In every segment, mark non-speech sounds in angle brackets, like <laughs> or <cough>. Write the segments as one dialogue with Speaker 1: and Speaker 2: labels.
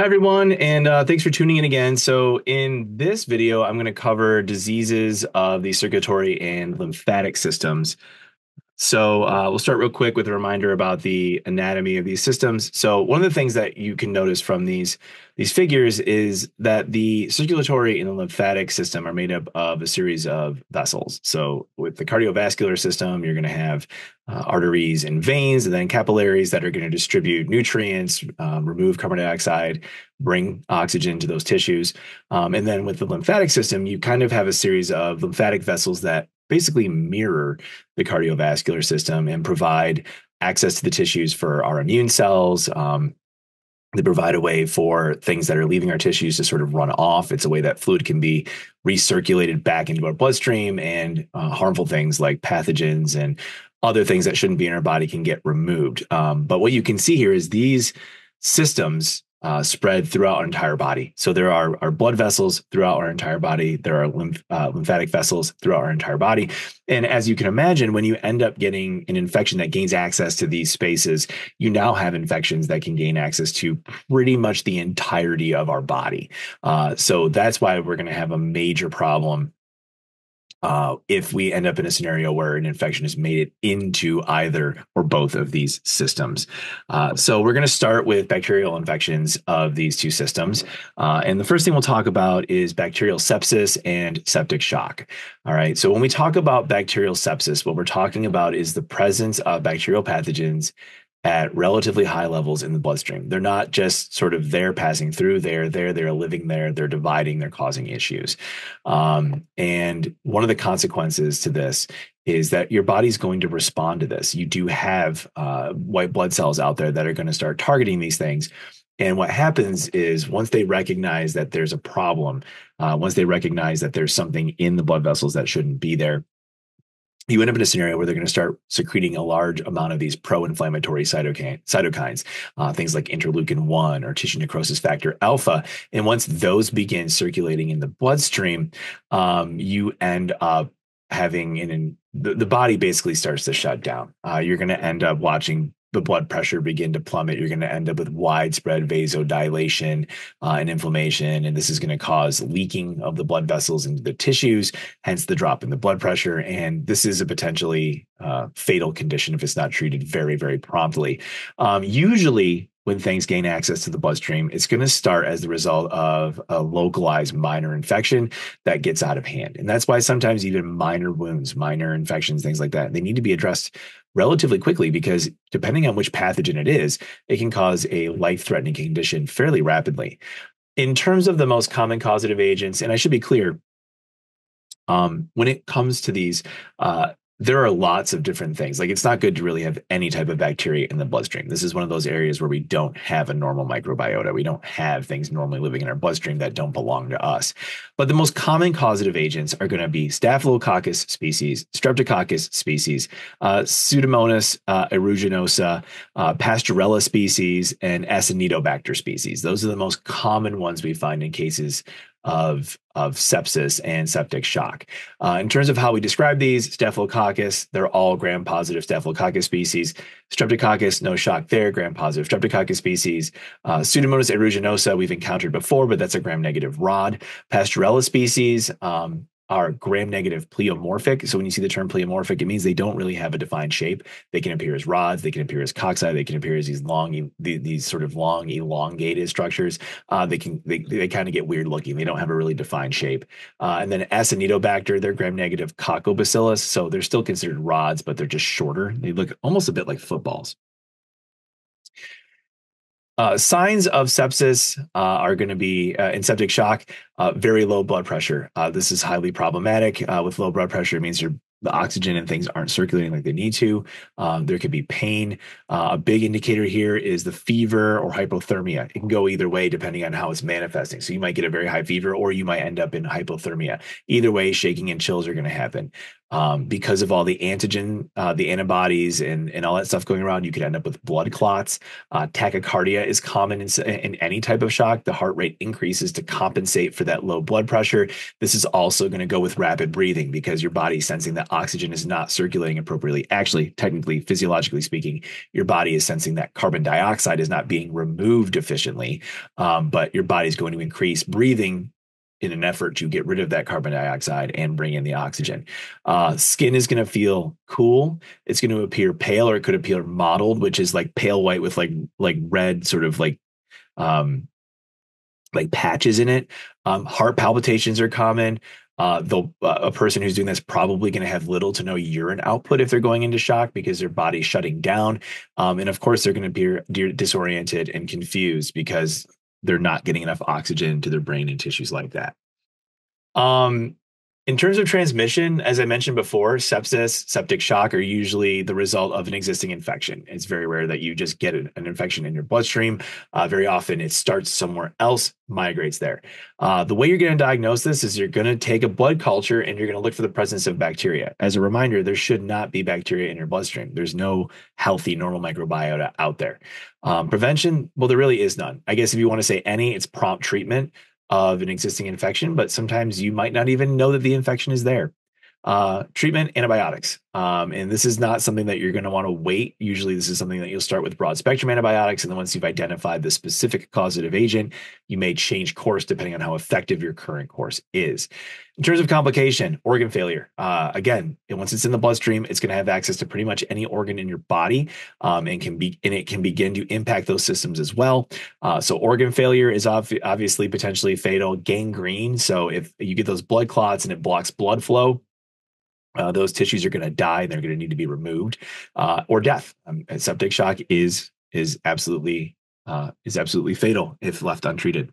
Speaker 1: Hi, everyone, and uh, thanks for tuning in again. So, in this video, I'm going to cover diseases of the circulatory and lymphatic systems. So uh, we'll start real quick with a reminder about the anatomy of these systems. So one of the things that you can notice from these these figures is that the circulatory and the lymphatic system are made up of a series of vessels. So with the cardiovascular system, you're going to have uh, arteries and veins, and then capillaries that are going to distribute nutrients, um, remove carbon dioxide, bring oxygen to those tissues. Um, and then with the lymphatic system, you kind of have a series of lymphatic vessels that basically mirror the cardiovascular system and provide access to the tissues for our immune cells. Um, they provide a way for things that are leaving our tissues to sort of run off. It's a way that fluid can be recirculated back into our bloodstream, and uh, harmful things like pathogens and other things that shouldn't be in our body can get removed. Um, but what you can see here is these systems uh, spread throughout our entire body. So there are our blood vessels throughout our entire body. There are lymph, uh, lymphatic vessels throughout our entire body. And as you can imagine, when you end up getting an infection that gains access to these spaces, you now have infections that can gain access to pretty much the entirety of our body. Uh, so that's why we're going to have a major problem uh, if we end up in a scenario where an infection has made it into either or both of these systems. Uh, so we're going to start with bacterial infections of these two systems. Uh, and the first thing we'll talk about is bacterial sepsis and septic shock. All right. So when we talk about bacterial sepsis, what we're talking about is the presence of bacterial pathogens at relatively high levels in the bloodstream. They're not just sort of there passing through, they're there, they're living there, they're dividing, they're causing issues. Um, and one of the consequences to this is that your body's going to respond to this. You do have uh, white blood cells out there that are going to start targeting these things. And what happens is once they recognize that there's a problem, uh, once they recognize that there's something in the blood vessels that shouldn't be there, you end up in a scenario where they're going to start secreting a large amount of these pro-inflammatory cytokine, cytokines, uh, things like interleukin one or tissue necrosis factor alpha. And once those begin circulating in the bloodstream, um, you end up having an, the, the body basically starts to shut down. Uh, you're going to end up watching the blood pressure begin to plummet, you're going to end up with widespread vasodilation uh, and inflammation. And this is going to cause leaking of the blood vessels into the tissues, hence the drop in the blood pressure. And this is a potentially uh, fatal condition if it's not treated very, very promptly. Um, usually, when things gain access to the bloodstream, it's going to start as the result of a localized minor infection that gets out of hand. And that's why sometimes even minor wounds, minor infections, things like that, they need to be addressed relatively quickly because depending on which pathogen it is, it can cause a life threatening condition fairly rapidly. In terms of the most common causative agents, and I should be clear, um, when it comes to these, uh, there are lots of different things. Like it's not good to really have any type of bacteria in the bloodstream. This is one of those areas where we don't have a normal microbiota. We don't have things normally living in our bloodstream that don't belong to us. But the most common causative agents are going to be Staphylococcus species, Streptococcus species, uh, Pseudomonas uh, aeruginosa, uh, Pasteurella species, and Acinetobacter species. Those are the most common ones we find in cases of of sepsis and septic shock. Uh, in terms of how we describe these, Staphylococcus, they're all gram-positive Staphylococcus species. Streptococcus, no shock there, gram-positive Streptococcus species. Uh, Pseudomonas aeruginosa, we've encountered before, but that's a gram-negative rod. Pasteurella species, um, are gram-negative pleomorphic. So when you see the term pleomorphic, it means they don't really have a defined shape. They can appear as rods, they can appear as cocci, they can appear as these long, these sort of long, elongated structures. Uh, they can they, they kind of get weird looking. They don't have a really defined shape. Uh, and then Acinetobacter, they're gram-negative coccobacillus, so they're still considered rods, but they're just shorter. They look almost a bit like footballs. Uh, signs of sepsis uh, are going to be uh, in septic shock, uh, very low blood pressure. Uh, this is highly problematic. Uh, with low blood pressure, it means your the oxygen and things aren't circulating like they need to. Um, there could be pain. a big indicator here is the fever or hypothermia. It can go either way depending on how it's manifesting. So you might get a very high fever, or you might end up in hypothermia. Either way, shaking and chills are going to happen. Um, because of all the antigen, uh, the antibodies, and and all that stuff going around, you could end up with blood clots. Uh, tachycardia is common in, in any type of shock. The heart rate increases to compensate for that low blood pressure. This is also going to go with rapid breathing because your body sensing that oxygen is not circulating appropriately. Actually, technically, physiologically speaking, your body is sensing that carbon dioxide is not being removed efficiently, um, but your body is going to increase breathing in an effort to get rid of that carbon dioxide and bring in the oxygen. Uh, skin is going to feel cool. It's going to appear pale, or it could appear mottled, which is like pale white with like like red sort of like um like patches in it. Um, heart palpitations are common. Uh, the uh, a person who's doing this probably going to have little to no urine output if they're going into shock because their body's shutting down, um, and of course they're going to be disoriented and confused because they're not getting enough oxygen to their brain and tissues like that. Um, in terms of transmission, as I mentioned before, sepsis, septic shock are usually the result of an existing infection. It's very rare that you just get an, infection in your bloodstream. Uh, very often it starts somewhere else, migrates there. Uh, the way you're going to diagnose this is you're going to take a blood culture and you're going to look for the presence of bacteria. As a reminder, there should not be bacteria in your bloodstream. There's no healthy, normal microbiota out there. Um, prevention, well, there really is none. I guess if you want to say any, it's prompt treatment of an existing infection, but sometimes you might not even know that the infection is there. Uh, treatment, antibiotics. Um, and this is not something that you're going to want to wait. Usually, this is something that you'll start with broad spectrum antibiotics. And then once you've identified the specific causative agent, you may change course depending on how effective your current course is. In terms of complication, organ failure. Uh, again, once it's in the bloodstream, it's going to have access to pretty much any organ in your body, um, and can be and it can begin to impact those systems as well. Uh, so organ failure is ob- obviously potentially fatal. Gangrene. So if you get those blood clots and it blocks blood flow, uh, those tissues are going to die they're going to need to be removed, uh, or death. Um, septic shock is is absolutely uh, is absolutely fatal if left untreated.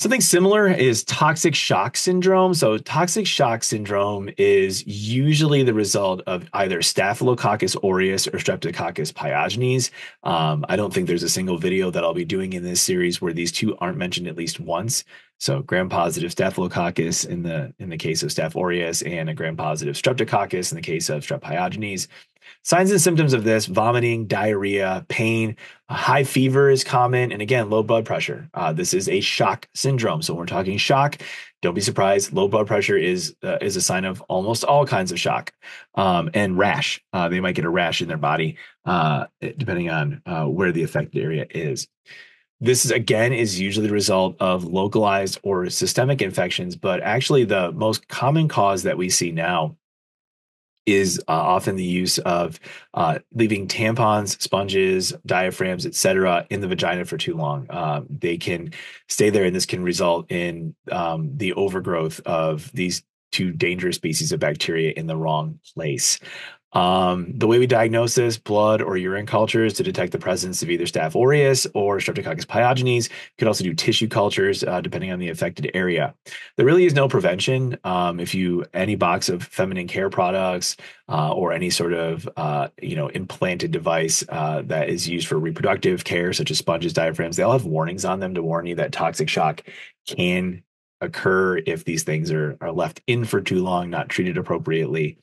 Speaker 1: Something similar is toxic shock syndrome. So, toxic shock syndrome is usually the result of either Staphylococcus aureus or Streptococcus pyogenes. Um, I don't think there's a single video that I'll be doing in this series where these two aren't mentioned at least once. So, gram-positive Staphylococcus in the in the case of Staph aureus, and a gram-positive Streptococcus in the case of Strep pyogenes. Signs and symptoms of this vomiting, diarrhea, pain, high fever is common. And again, low blood pressure. Uh, this is a shock syndrome. So when we're talking shock, don't be surprised. Low blood pressure is uh, is a sign of almost all kinds of shock um, and rash. Uh, they might get a rash in their body uh, depending on uh, where the affected area is. This is again is usually the result of localized or systemic infections, but actually the most common cause that we see now is uh, often the use of uh, leaving tampons, sponges, diaphragms, etc., in the vagina for too long. Uh, they can stay there, and this can result in um, the overgrowth of these two dangerous species of bacteria in the wrong place. Um, the way we diagnose this, blood or urine cultures to detect the presence of either Staph aureus or Streptococcus pyogenes. You could also do tissue cultures uh, depending on the affected area. There really is no prevention. Um, if you any box of feminine care products uh, or any sort of uh, you know implanted device uh, that is used for reproductive care, such as sponges, diaphragms, they all have warnings on them to warn you that toxic shock can occur if these things are, are left in for too long, not treated appropriately.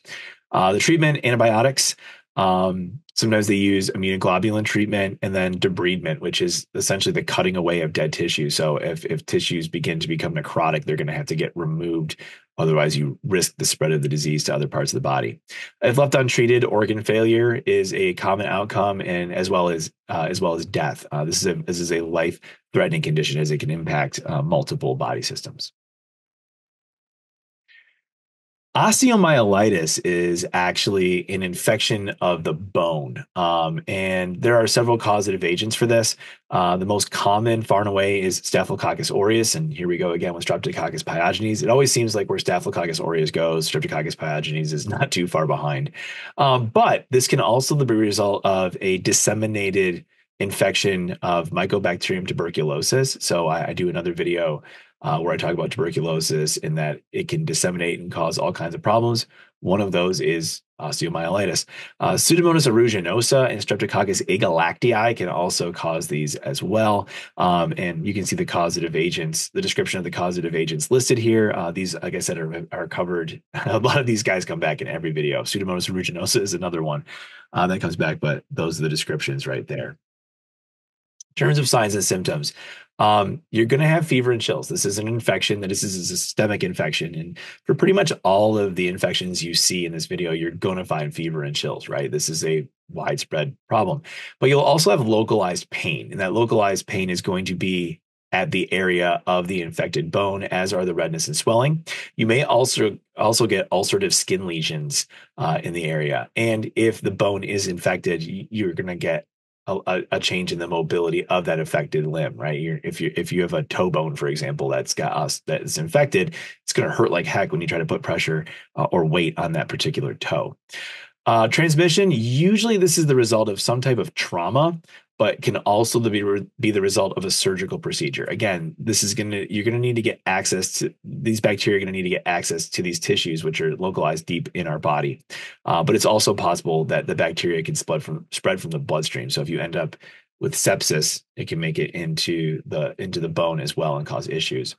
Speaker 1: Uh, the treatment, antibiotics. Um, sometimes they use immunoglobulin treatment and then debridement, which is essentially the cutting away of dead tissue. So if if tissues begin to become necrotic, they're going to have to get removed. Otherwise, you risk the spread of the disease to other parts of the body. If left untreated, organ failure is a common outcome, and as well as uh, as well as death. Uh, this is a this is a life threatening condition as it can impact uh, multiple body systems. Osteomyelitis is actually an infection of the bone. Um, and there are several causative agents for this. Uh, the most common, far and away, is Staphylococcus aureus. And here we go again with Streptococcus pyogenes. It always seems like where Staphylococcus aureus goes, Streptococcus pyogenes is not too far behind. Um, but this can also be a result of a disseminated infection of Mycobacterium tuberculosis. So I, I do another video uh, where I talk about tuberculosis and that it can disseminate and cause all kinds of problems. One of those is osteomyelitis. Uh, Pseudomonas aeruginosa and Streptococcus agalactiae can also cause these as well. Um, and you can see the causative agents, the description of the causative agents listed here. Uh, these, like I said, are, are covered. <laughs> A lot of these guys come back in every video. Pseudomonas aeruginosa is another one uh, that comes back, but those are the descriptions right there. In terms of signs and symptoms, um, you're going to have fever and chills. This is an infection. That this is a systemic infection, and for pretty much all of the infections you see in this video, you're going to find fever and chills. Right? This is a widespread problem, but you'll also have localized pain, and that localized pain is going to be at the area of the infected bone, as are the redness and swelling. You may also also get ulcerative skin lesions uh, in the area, and if the bone is infected, you're going to get a, a, change in the mobility of that affected limb, right? You're, if you if you have a toe bone, for example, that's got us that's infected, it's going to hurt like heck when you try to put pressure uh, or weight on that particular toe. Uh, transmission, usually this is the result of some type of trauma, but can also be, be the result of a surgical procedure. Again, this is going to, you're going to need to get access to these bacteria, are going to need to get access to these tissues, which are localized deep in our body. Uh, but it's also possible that the bacteria can spread from, spread from the bloodstream. So if you end up with sepsis, it can make it into the, into the bone as well and cause issues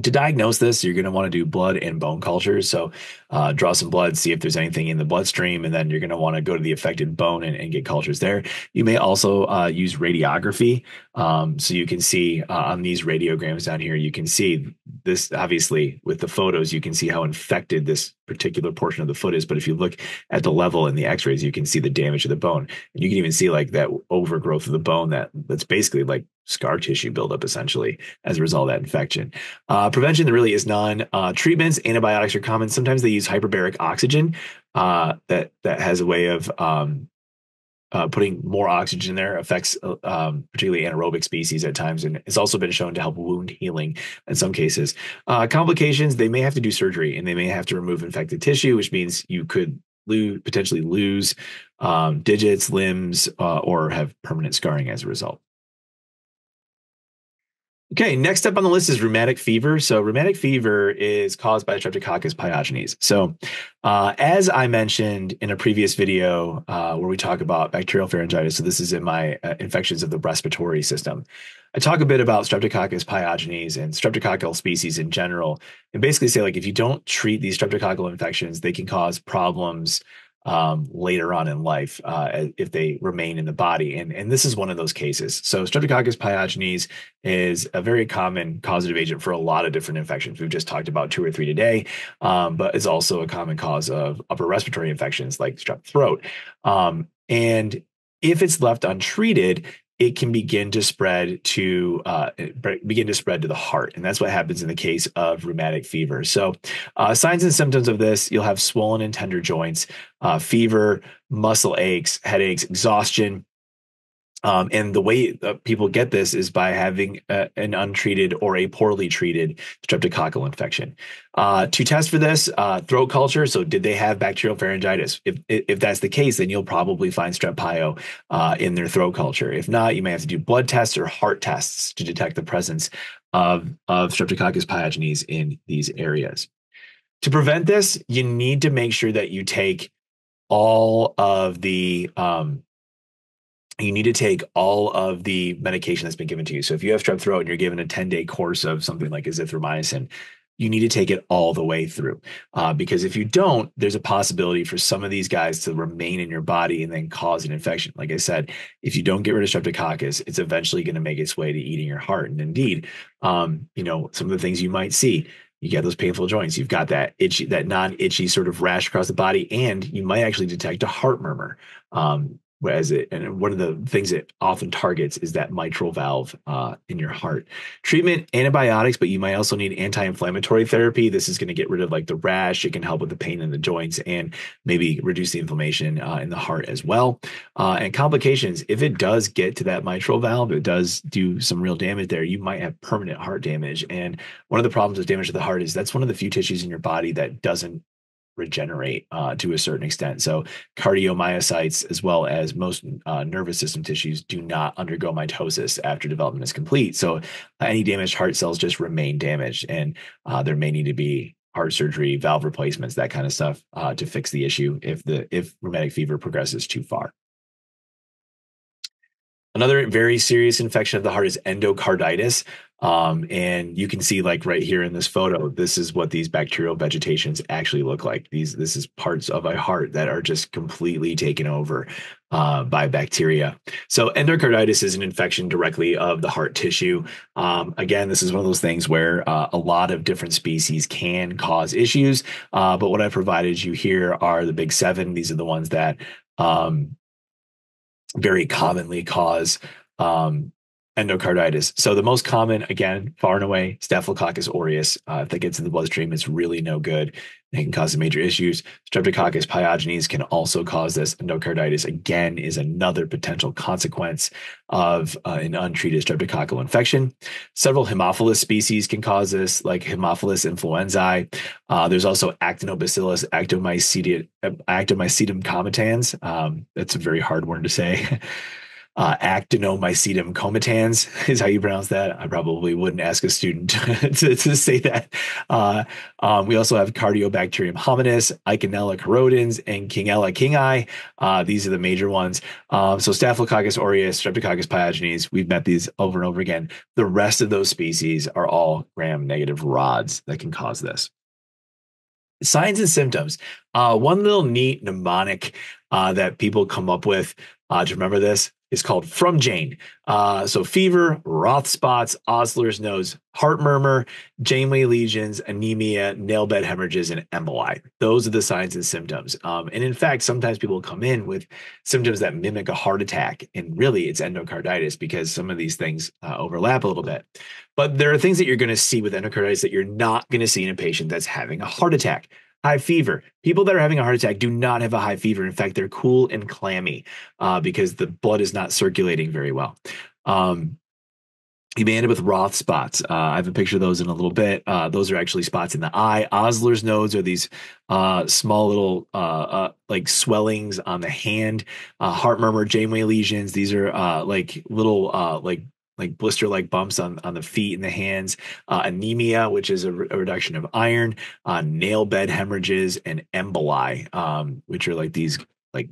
Speaker 1: to diagnose this, you're going to want to do blood and bone cultures. So, uh, draw some blood, see if there's anything in the bloodstream, and then you're going to want to go to the affected bone and, and get cultures there. You may also uh, use radiography. Um, so, you can see uh, on these radiograms down here, you can see this obviously with the photos, you can see how infected this particular portion of the foot is. But if you look at the level in the x rays, you can see the damage of the bone. And you can even see like that overgrowth of the bone that that's basically like scar tissue buildup essentially as a result of that infection. Uh, prevention there really is none. Uh, treatments, antibiotics are common. Sometimes they use hyperbaric oxygen uh, that that has a way of um, uh, putting more oxygen there affects uh, um, particularly anaerobic species at times, and it's also been shown to help wound healing in some cases. Uh, complications, they may have to do surgery and they may have to remove infected tissue, which means you could lose potentially lose um, digits, limbs, or have permanent scarring as a result. Okay, next up on the list is rheumatic fever. So, rheumatic fever is caused by Streptococcus pyogenes. So, uh, as I mentioned in a previous video uh, where we talk about bacterial pharyngitis, so this is in my uh, infections of the respiratory system, I talk a bit about Streptococcus pyogenes and streptococcal species in general, and basically say like if you don't treat these streptococcal infections, they can cause problems um, later on in life uh, if they remain in the body. And, and this is one of those cases. So, Streptococcus pyogenes is a very common causative agent for a lot of different infections. We've just talked about two or three today, um, but it's also a common cause of upper respiratory infections like strep throat. Um, and if it's left untreated, it can begin to spread to uh, begin to spread to the heart, and that's what happens in the case of rheumatic fever. So, uh, signs and symptoms of this: you'll have swollen and tender joints, uh, fever, muscle aches, headaches, exhaustion, um, and the way people get this is by having a, an untreated or a poorly treated streptococcal infection. Uh, to test for this, uh, throat culture. So, did they have bacterial pharyngitis? If if that's the case, then you'll probably find strep pyo uh, in their throat culture. If not, you may have to do blood tests or heart tests to detect the presence of of Streptococcus pyogenes in these areas. To prevent this, you need to make sure that you take all of the um, you need to take all of the medication that's been given to you. So if you have strep throat and you're given a 10 day course of something like azithromycin, you need to take it all the way through. Uh, because if you don't, there's a possibility for some of these guys to remain in your body and then cause an infection. Like I said, if you don't get rid of streptococcus, it's eventually going to make its way to eating your heart. And indeed, um, you know, some of the things you might see you get those painful joints. You've got that itchy, that non-itchy sort of rash across the body, and you might actually detect a heart murmur. Um, as it and one of the things it often targets is that mitral valve uh, in your heart. Treatment antibiotics but you might also need anti-inflammatory therapy. This is going to get rid of like the rash. It can help with the pain in the joints and maybe reduce the inflammation uh, in the heart as well. Uh, and complications if it does get to that mitral valve it does do some real damage there you might have permanent heart damage. And one of the problems with damage to the heart is that's one of the few tissues in your body that doesn't regenerate uh, to a certain extent. So cardiomyocytes, as well as most uh, nervous system tissues, do not undergo mitosis after development is complete. So any damaged heart cells just remain damaged, and uh, there may need to be heart surgery, valve replacements, that kind of stuff uh, to fix the issue if the if rheumatic fever progresses too far. Another very serious infection of the heart is endocarditis. Um, and you can see like right here in this photo, this is what these bacterial vegetations actually look like. These, this is parts of a heart that are just completely taken over uh, by bacteria. So endocarditis is an infection directly of the heart tissue. Um, again, this is one of those things where uh, a lot of different species can cause issues. Uh, but what I provided you here are the big seven. These are the ones that um, very commonly cause um, endocarditis. So the most common, again, far and away, Staphylococcus aureus. Uh, if that gets in the bloodstream, it's really no good. It can cause major issues. Streptococcus pyogenes can also cause this. Endocarditis, again, is another potential consequence of uh, an untreated streptococcal infection. Several Haemophilus species can cause this, like Haemophilus influenzae. Uh, there's also Actinobacillus actomycetum, actomycetum comitans. Um, that's a very hard word to say. <laughs> uh, actinomycetum comitans <laughs> is how you pronounce that. I probably wouldn't ask a student <laughs> to, to say that. Uh, um, we also have Cardiobacterium hominis, Eikenella corrodens, and Kingella kingae. Uh, these are the major ones. Um, so Staphylococcus aureus, Streptococcus pyogenes, we've met these over and over again. The rest of those species are all gram-negative rods that can cause this. Signs and symptoms. Uh, one little neat mnemonic uh, that people come up with uh, to remember this is called From Jane. Uh, so fever, Roth spots, Osler's nodes, heart murmur, Janeway lesions, anemia, nail bed hemorrhages, and emboli. Those are the signs and symptoms. Um, and in fact, sometimes people come in with symptoms that mimic a heart attack, and really it's endocarditis because some of these things uh, overlap a little bit. But there are things that you're going to see with endocarditis that you're not going to see in a patient that's having a heart attack high fever. People that are having a heart attack do not have a high fever. In fact, they're cool and clammy uh, because the blood is not circulating very well. Um, you may end up with Roth spots. Uh, I have a picture of those in a little bit. Uh, those are actually spots in the eye. Osler's nodes are these uh, small little uh, uh, like swellings on the hand. Uh, heart murmur, Janeway lesions. These are like little like like blister like bumps on, on the feet and the hands, uh, anemia, which is a, re- a reduction of iron, uh, nail bed hemorrhages, and emboli, um, which are like these like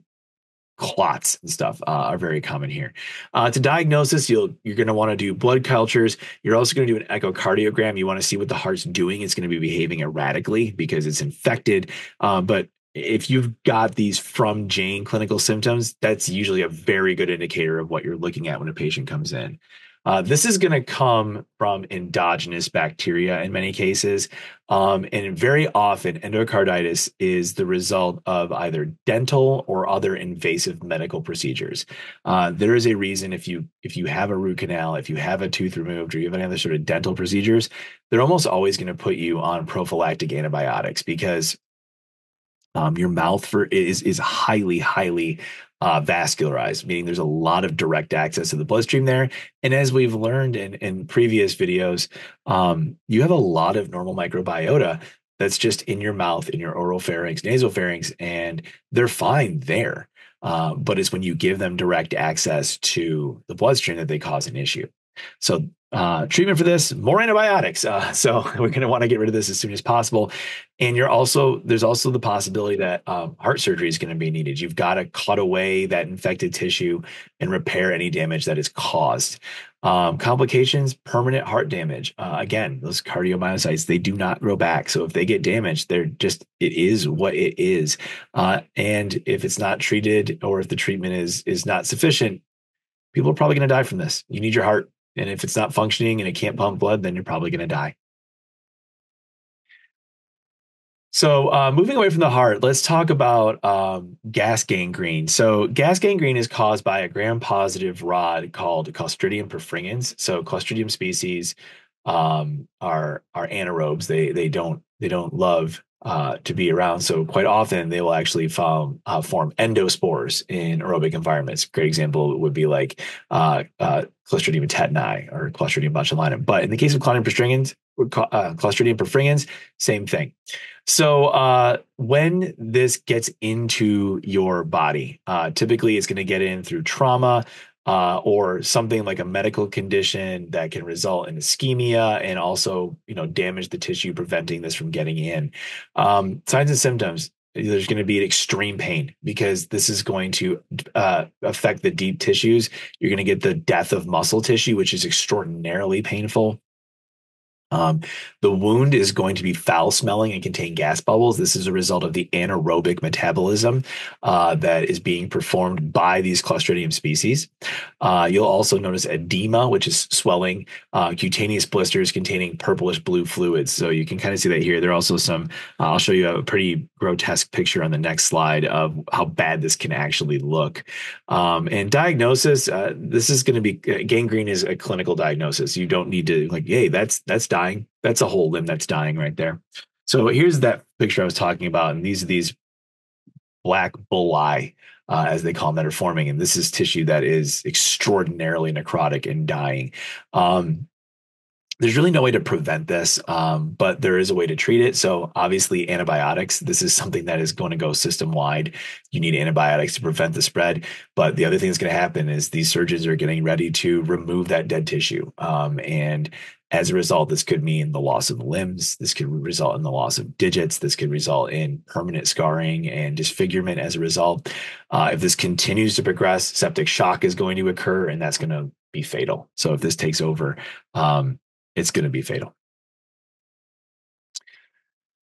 Speaker 1: clots and stuff uh, are very common here. Uh, to diagnosis, you'll you're going to want to do blood cultures. You're also going to do an echocardiogram. You want to see what the heart's doing. It's going to be behaving erratically because it's infected. Uh, but if you've got these from Jane clinical symptoms, that's usually a very good indicator of what you're looking at when a patient comes in. Uh, this is going to come from endogenous bacteria in many cases. Um, and very often, endocarditis is the result of either dental or other invasive medical procedures. Uh, there is a reason if you if you have a root canal, if you have a tooth removed, or you have any other sort of dental procedures, they're almost always going to put you on prophylactic antibiotics because um, your mouth for is is highly highly uh, vascularized, meaning there's a lot of direct access to the bloodstream there. And as we've learned in, in previous videos, um, you have a lot of normal microbiota that's just in your mouth, in your oral pharynx, nasal pharynx, and they're fine there. Uh, but it's when you give them direct access to the bloodstream that they cause an issue. So uh, treatment for this more antibiotics. Uh, <laughs> so we're going to want to get rid of this as soon as possible. And you're also there's also the possibility that um, heart surgery is going to be needed. You've got to cut away that infected tissue and repair any damage that is caused. Um, complications permanent heart damage. Uh, again those cardiomyocytes they do not grow back. So if they get damaged they're just it is what it is. Uh, and if it's not treated or if the treatment is is not sufficient people are probably going to die from this. You need your heart and if it's not functioning and it can't pump blood, then you're probably going to die. So, uh, moving away from the heart, let's talk about um, gas gangrene. So, gas gangrene is caused by a gram-positive rod called Clostridium perfringens. So, Clostridium species um, are are anaerobes. They they don't they don't love uh, to be around. So quite often they will actually form, uh, form endospores in aerobic environments. Great example would be like uh, uh, Clostridium tetani or Clostridium botulinum. But in the case of Clostridium perfringens, uh, Clostridium perfringens, same thing. So uh, when this gets into your body, uh, typically it's going to get in through trauma, uh, or something like a medical condition that can result in ischemia and also, you know, damage the tissue, preventing this from getting in. Um, signs and symptoms there's going to be extreme pain because this is going to uh, affect the deep tissues. You're going to get the death of muscle tissue, which is extraordinarily painful. Um, the wound is going to be foul smelling and contain gas bubbles. This is a result of the anaerobic metabolism uh, that is being performed by these Clostridium species. Uh, you'll also notice edema, which is swelling, uh, cutaneous blisters containing purplish blue fluids. So you can kind of see that here. There are also some, uh, I'll show you a pretty grotesque picture on the next slide of how bad this can actually look. Um, and diagnosis, uh, this is going to be gangrene is a clinical diagnosis. You don't need to like, hey, that's that's dying. That's a whole limb that's dying right there. So here's that picture I was talking about, and these are these black bullae, uh, as they call them, that are forming, and this is tissue that is extraordinarily necrotic and dying. Um, there's really no way to prevent this, um, but there is a way to treat it. So obviously, antibiotics. This is something that is going to go system wide. You need antibiotics to prevent the spread. But the other thing that's going to happen is these surgeons are getting ready to remove that dead tissue, um, and as a result, this could mean the loss of limbs. This could result in the loss of digits. This could result in permanent scarring and disfigurement as a result. Uh, if this continues to progress, septic shock is going to occur, and that's going to be fatal. So if this takes over, um, it's going to be fatal.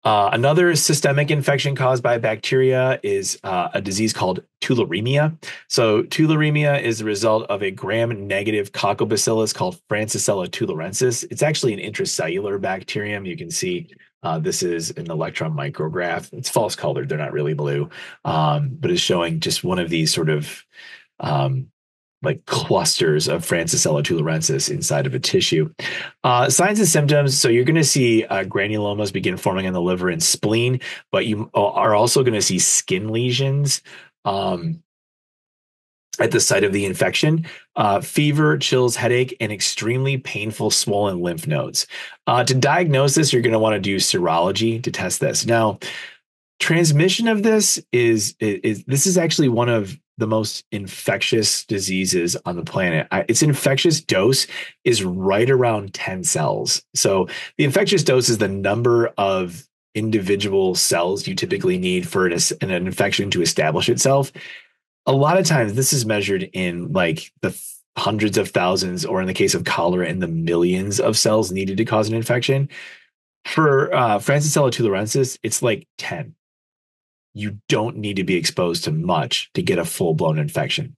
Speaker 1: Uh, another systemic infection caused by bacteria is uh, a disease called tularemia. So, tularemia is the result of a gram negative coccobacillus called Francisella tularensis. It's actually an intracellular bacterium. You can see uh, this is an electron micrograph. It's false colored, they're not really blue, um, but it's showing just one of these sort of um, like clusters of Francisella tularensis inside of a tissue. Uh, signs and symptoms. So you're going to see uh, granulomas begin forming in the liver and spleen, but you are also going to see skin lesions. Um, at the site of the infection, uh, fever, chills, headache, and extremely painful swollen lymph nodes. Uh, to diagnose this, you're going to want to do serology to test this. Now, transmission of this is, is, is this is actually one of the most infectious diseases on the planet. its infectious dose is right around 10 cells. So the infectious dose is the number of individual cells you typically need for an, an infection to establish itself. A lot of times this is measured in like the hundreds of thousands, or in the case of cholera, in the millions of cells needed to cause an infection. For uh, Francisella tularensis, it's like 10 you don't need to be exposed to much to get a full blown infection.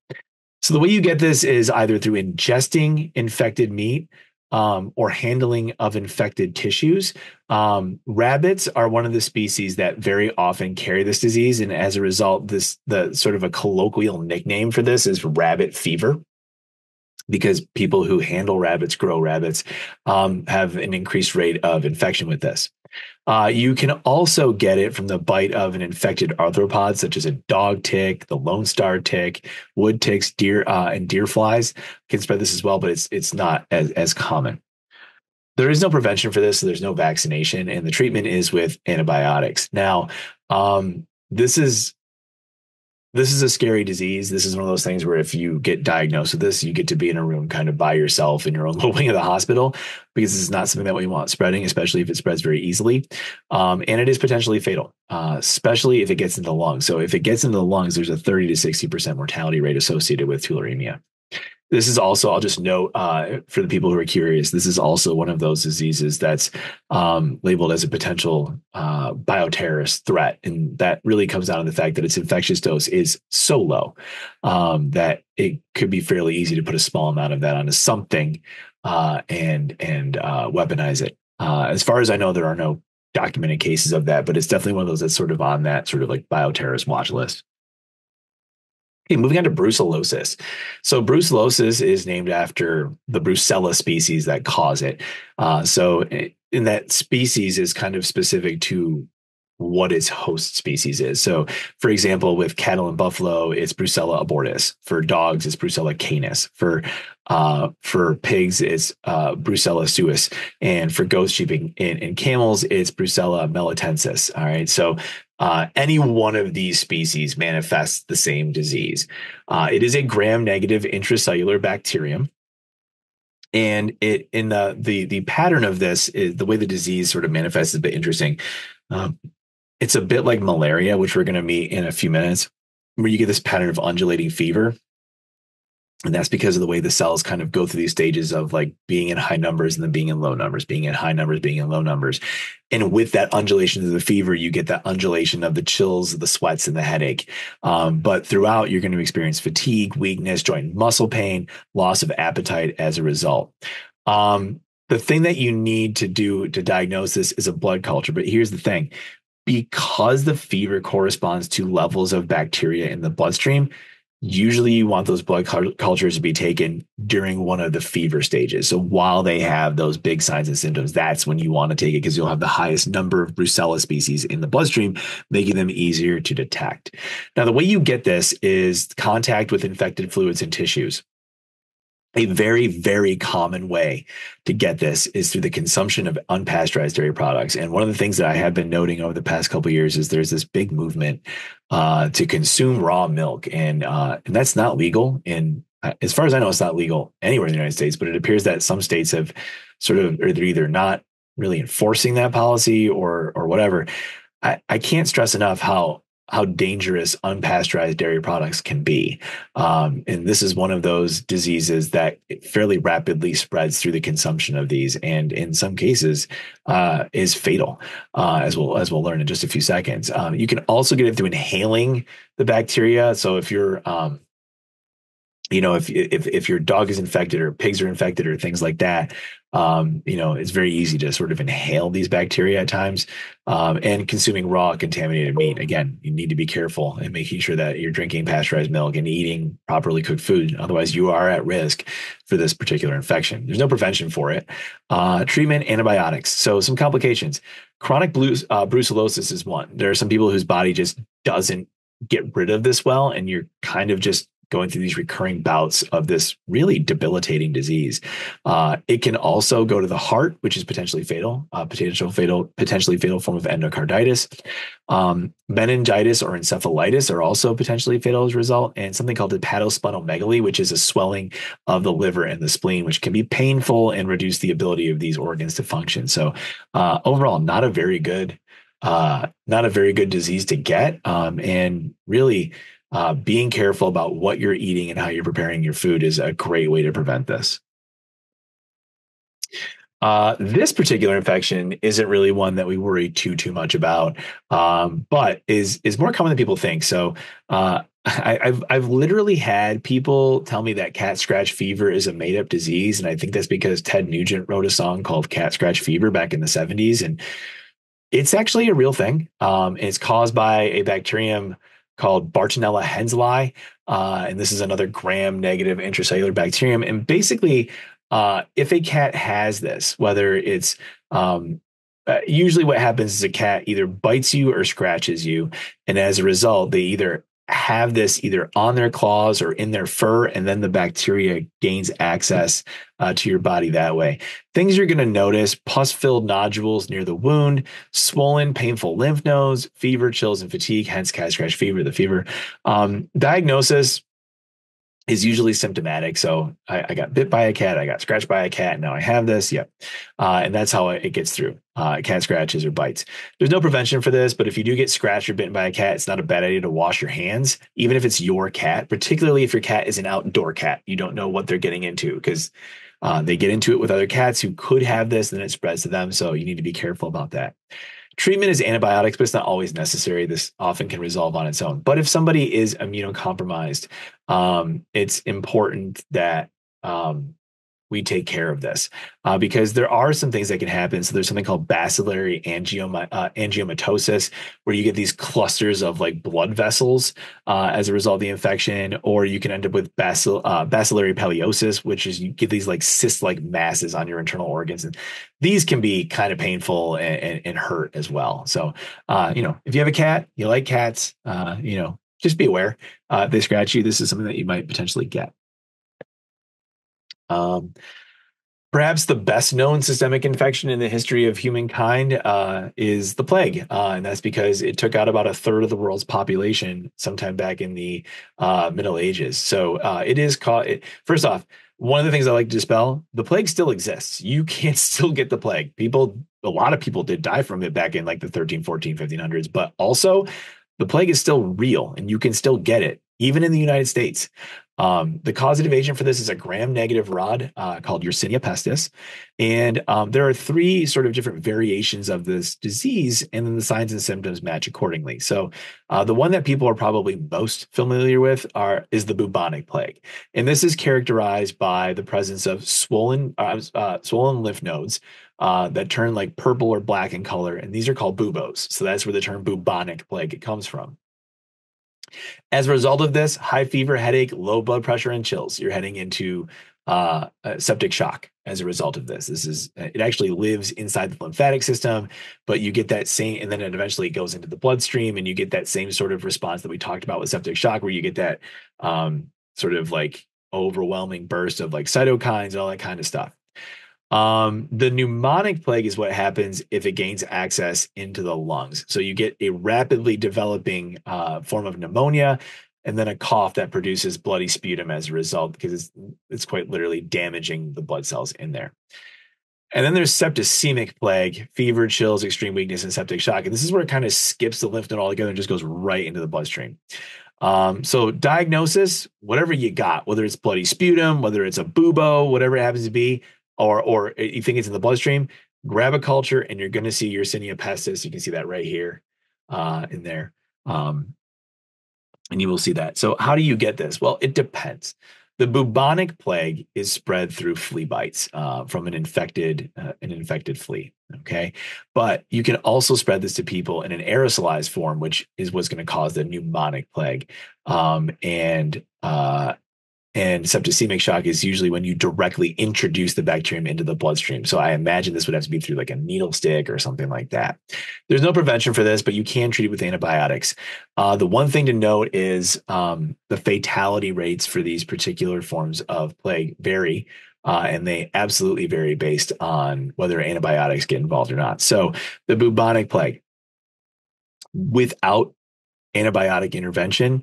Speaker 1: So the way you get this is either through ingesting infected meat um, or handling of infected tissues. Um, rabbits are one of the species that very often carry this disease, and as a result, this the sort of a colloquial nickname for this is rabbit fever. Because people who handle rabbits, grow rabbits, um, have an increased rate of infection with this. Uh, you can also get it from the bite of an infected arthropod, such as a dog tick, the Lone Star tick, wood ticks, deer, uh, and deer flies can spread this as well, but it's it's not as, as common. There is no prevention for this, so there's no vaccination, and the treatment is with antibiotics. Now, um, this is this is a scary disease. This is one of those things where if you get diagnosed with this, you get to be in a room kind of by yourself in your own <laughs> little wing of the hospital because this is not something that we want spreading, especially if it spreads very easily. Um, and it is potentially fatal, uh, especially if it gets into the lungs. So if it gets into the lungs, there's a 30 to 60% mortality rate associated with tularemia this is also i'll just note uh, for the people who are curious this is also one of those diseases that's um, labeled as a potential uh, bioterrorist threat. And that really comes down to the fact that its infectious dose is so low um, that it could be fairly easy to put a small amount of that onto something uh, and and uh, weaponize it. Uh, as far as i know there are no documented cases of that but it's definitely one of those that's sort of on that sort of like bioterrorist watch list Okay, moving on to brucellosis. So brucellosis is named after the Brucella species that cause it. Uh, so in that species is kind of specific to what its host species is. So, for example, with cattle and buffalo, it's Brucella abortus. For dogs, it's Brucella canis. For uh, for pigs, it's uh, Brucella suis, and for goat sheep and, and camels, it's Brucella melitensis. All right, so uh, any one of these species manifests the same disease. Uh, it is a gram-negative intracellular bacterium and it in the the the pattern of this is the way the disease sort of manifests is a bit interesting. Um, it's a bit like malaria, which we're going to meet in a few minutes, where you get this pattern of undulating fever. And that's because of the way the cells kind of go through these stages of like being in high numbers and then being in low numbers, being in high numbers, being in low numbers. And with that undulation of the fever, you get that undulation of the chills, the sweats, and the headache. Um, but throughout, you're going to experience fatigue, weakness, joint muscle pain, loss of appetite as a result. Um, the thing that you need to do to diagnose this is a blood culture. But here's the thing because the fever corresponds to levels of bacteria in the bloodstream, usually you want those blood cultures to be taken during one of the fever stages. So while they have those big signs and symptoms, that's when you want to take it because you'll have the highest number of Brucella species in the bloodstream, making them easier to detect. Now, the way you get this is contact with infected fluids and tissues a very, very common way to get this is through the consumption of unpasteurized dairy products. And one of the things that I have been noting over the past couple years is there's this big movement uh, to consume raw milk, and uh, and that's not legal. And uh, as far as I know, it's not legal anywhere in the United States. But it appears that some states have sort of, or they're either not really enforcing that policy or or whatever. I, I can't stress enough how how dangerous unpasteurized dairy products can be. Um, and this is one of those diseases that fairly rapidly spreads through the consumption of these, and in some cases uh, is fatal, uh, as we'll as we'll learn in just a few seconds. Um, you can also get it through inhaling the bacteria. So if you're um, you know, if if if your dog is infected or pigs are infected or things like that, um, you know, it's very easy to sort of inhale these bacteria at times. Um, and consuming raw contaminated meat, again, you need to be careful and making sure that you're drinking pasteurized milk and eating properly cooked food. Otherwise, you are at risk for this particular infection. There's no prevention for it. Uh, treatment, antibiotics. So some complications. Chronic uh, brucellosis is one. There are some people whose body just doesn't get rid of this well, and you're kind of just going through these recurring bouts of this really debilitating disease. Uh, it can also go to the heart, which is potentially fatal, uh, potential fatal, potentially fatal form of endocarditis. Um, meningitis or encephalitis are also potentially fatal as a result, and something called hepatosplenomegaly, which is a swelling of the liver and the spleen, which can be painful and reduce the ability of these organs to function. So, uh, overall, not a very good, uh, not a very good disease to get, um, and really uh, being careful about what you're eating and how you're preparing your food is a great way to prevent this. Uh, this particular infection isn't really one that we worry too too much about, um, but is is more common than people think. So uh, <laughs> I, have I've literally had people tell me that cat scratch fever is a made up disease, and I think that's because Ted Nugent wrote a song called "Cat Scratch Fever" back in the '70s, and it's actually a real thing. Um, it's caused by a bacterium called Bartonella henselae. Uh, and this is another gram negative intracellular bacterium. And basically, uh, if a cat has this, whether it's um, uh, usually what happens is a cat either bites you or scratches you. And as a result, they either have this either on their claws or in their fur, and then the bacteria gains access uh, to your body that way. Things you're going to notice pus filled nodules near the wound, swollen, painful lymph nodes, fever, chills, and fatigue, hence cat scratch fever, the fever. Um, diagnosis is usually symptomatic. So I, I, got bit by a cat, I got scratched by a cat, now I have this. Yep. Uh, and that's how it gets through uh, cat scratches or bites. There's no prevention for this, but if you do get scratched or bitten by a cat, it's not a bad idea to wash your hands, even if it's your cat, particularly if your cat is an outdoor cat. You don't know what they're getting into because uh, they get into it with other cats who could have this and then it spreads to them. So you need to be careful about that. Treatment is antibiotics, but it's not always necessary. This often can resolve on its own. But if somebody is immunocompromised, um, it's important that um, we take care of this uh, because there are some things that can happen. So there's something called bacillary angioma, uh, angiomatosis, where you get these clusters of like blood vessels uh, as a result of the infection, or you can end up with uh, bacillary peliosis, which is you get these like cyst-like masses on your internal organs, and these can be kind of painful and, and, and hurt as well. So, uh, you know, if you have a cat, you like cats, uh, you know, just be aware. if they scratch you, this is something that you might potentially get. Um, perhaps the best known systemic infection in the history of humankind uh, is the plague. Uh, and that's because it took out about a third of the world's population sometime back in the uh, Middle Ages. So uh, it is caught. First off, one of the things I like to dispel the plague still exists. You <laughs> can still get the plague. People, a lot of people did die from it back in like the 13, 14, 1500s, but also the plague is still real and you can still get it, even in the United States. Um, the causative agent for this is a gram negative rod uh, called Yersinia pestis. And um, there are three sort of different variations of this disease, and then the signs and symptoms match accordingly. So, uh, the one that people are probably most familiar with are is the bubonic plague. And this is characterized by the presence of swollen, uh, uh swollen lymph nodes. Uh, that turn like purple or black in color, and these are called buboes. So that's where the term bubonic plague comes from. As a result of this, high fever, headache, low blood pressure, and chills. You're heading into uh, septic shock as a result of this. This is it actually lives inside the lymphatic system, but you get that same, and then it eventually goes into the bloodstream, and you get that same sort of response that we talked about with septic shock, where you get that um, sort of like overwhelming burst of like cytokines and all that kind of stuff. Um, the pneumonic plague is what happens if it gains access into the lungs. So you get a rapidly developing uh, form of pneumonia and then a cough that produces bloody sputum as a result because it's, it's quite literally damaging the blood cells in there. And then there's septicemic plague, fever, chills, extreme weakness, and septic shock. And this is where it kind of skips the lymph node altogether and just goes right into the bloodstream. Um, so diagnosis, whatever you got, whether it's bloody sputum, whether it's a bubo, whatever it happens to be, or or you think it's in the bloodstream, grab a culture and you're going to see Yersinia pestis. You can see that right here uh, in there. Um, and you will see that. So how do you get this? Well, it depends. The bubonic plague is spread through flea bites uh, from an infected uh, an infected flea. Okay, but you can also spread this to people in an aerosolized form, which is what's going to cause the pneumonic plague. Um, and uh, and septicemic shock is usually when you directly introduce the bacterium into the bloodstream. So I imagine this would have to be through like a needle stick or something like that. There's no prevention for this, but you can treat it with antibiotics. Uh, the one thing to note is um, the fatality rates for these particular forms of plague vary. Uh, and they absolutely vary based on whether antibiotics get involved or not. So, the bubonic plague, without antibiotic intervention,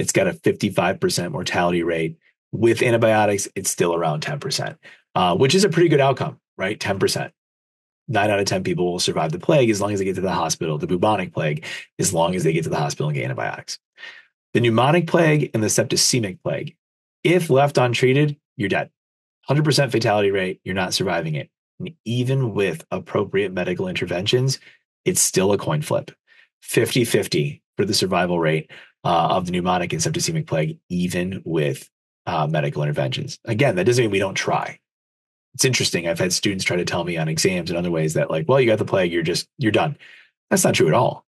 Speaker 1: it's got a 55% mortality rate with antibiotics, it's still around 10%, uh, which is a pretty good outcome, right? 10%. Nine out of 10 people will survive the plague as long as they get to the hospital, the bubonic plague, as long as they get to the hospital and get antibiotics. The pneumonic plague and the septicemic plague, if left untreated, you're dead. 100% fatality rate, you're not surviving it. And even with appropriate medical interventions, it's still a coin flip 50 50 for the survival rate uh, of the pneumonic and septicemic plague, even with uh, medical interventions. Again, that doesn't mean we don't try. It's interesting. I've had students try to tell me on exams and other ways that, like, well, you got the plague, you're just you're done. That's not true at all.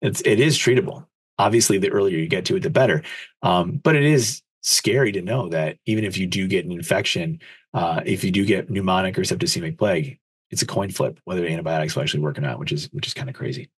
Speaker 1: It's it is treatable. Obviously, the earlier you get to it, the better. Um, but it is scary to know that even if you do get an infection, uh, if you do get pneumonic or septicemic plague, it's a coin flip whether antibiotics will actually work or not, which is which is kind of crazy.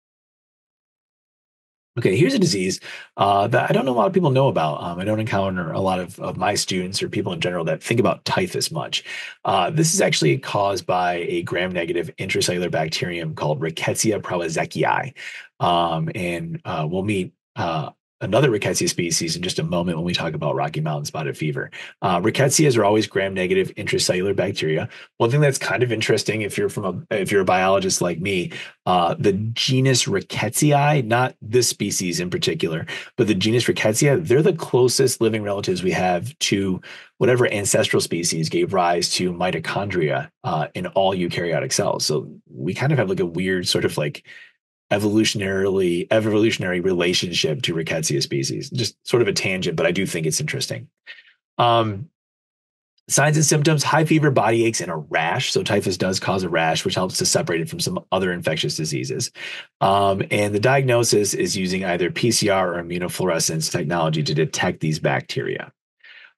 Speaker 1: Okay, here's a disease uh, that I don't know a lot of people know about. Um, I don't encounter a lot of, of my students or people in general that think about typhus much. Uh, this is actually caused by a gram-negative intracellular bacterium called Rickettsia prowazekii. Um, and uh, we'll meet uh, another rickettsia species in just a moment when we talk about Rocky Mountain spotted fever. Uh, rickettsias are always gram-negative intracellular bacteria. One thing that's kind of interesting, if you're from a if you're a biologist like me, uh, the genus Rickettsii, not this species in particular, but the genus Rickettsia, they're the closest living relatives we have to whatever ancestral species gave rise to mitochondria uh, in all eukaryotic cells. So we kind of have like a weird sort of like evolutionarily evolutionary relationship to rickettsia species. Just sort of a tangent, but I do think it's interesting. Um, Signs and symptoms high fever, body aches, and a rash. So, typhus does cause a rash, which helps to separate it from some other infectious diseases. Um, and the diagnosis is using either PCR or immunofluorescence technology to detect these bacteria.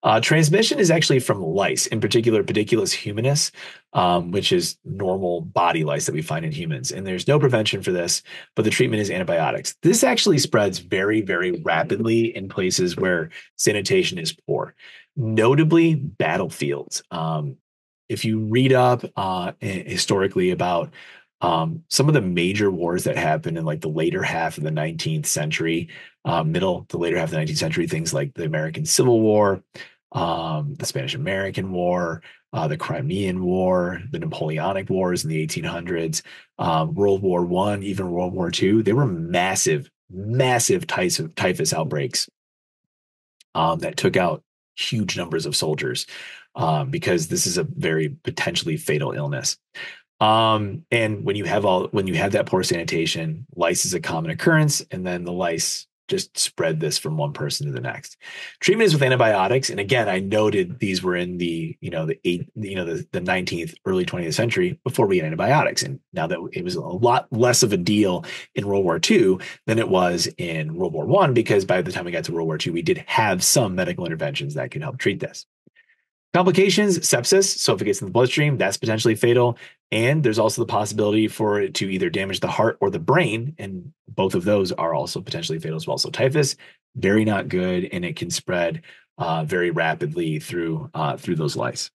Speaker 1: Uh, transmission is actually from lice, in particular Pediculus humanus, um, which is normal body lice that we find in humans. And there's no prevention for this, but the treatment is antibiotics. This actually spreads very, very rapidly in places where sanitation is poor, notably battlefields. Um, if you read up uh, historically about um, some of the major wars that happened in like the later half of the 19th century, uh, middle to later half of the 19th century, things like the American Civil War, um, the Spanish American War, uh, the Crimean War, the Napoleonic Wars in the 1800s, um, World War One, even World War Two. They were massive, massive typhus, typhus outbreaks um, that took out huge numbers of soldiers um, because this is a very potentially fatal illness. Um, and when you have all when you have that poor sanitation, lice is a common occurrence, and then the lice just spread this from one person to the next. Treatment is with antibiotics, and again, I noted these were in the you know the eight you know the the nineteenth early twentieth century before we had antibiotics, and now that it was a lot less of a deal in World War II than it was in World War One, because by the time we got to World War II, we did have some medical interventions that could help treat this. Complications, sepsis. So if it gets in the bloodstream, that's potentially fatal. And there's also the possibility for it to either damage the heart or the brain. And both of those are also potentially fatal as well. So typhus, very not good. And it can spread uh, very rapidly through uh, through those lice.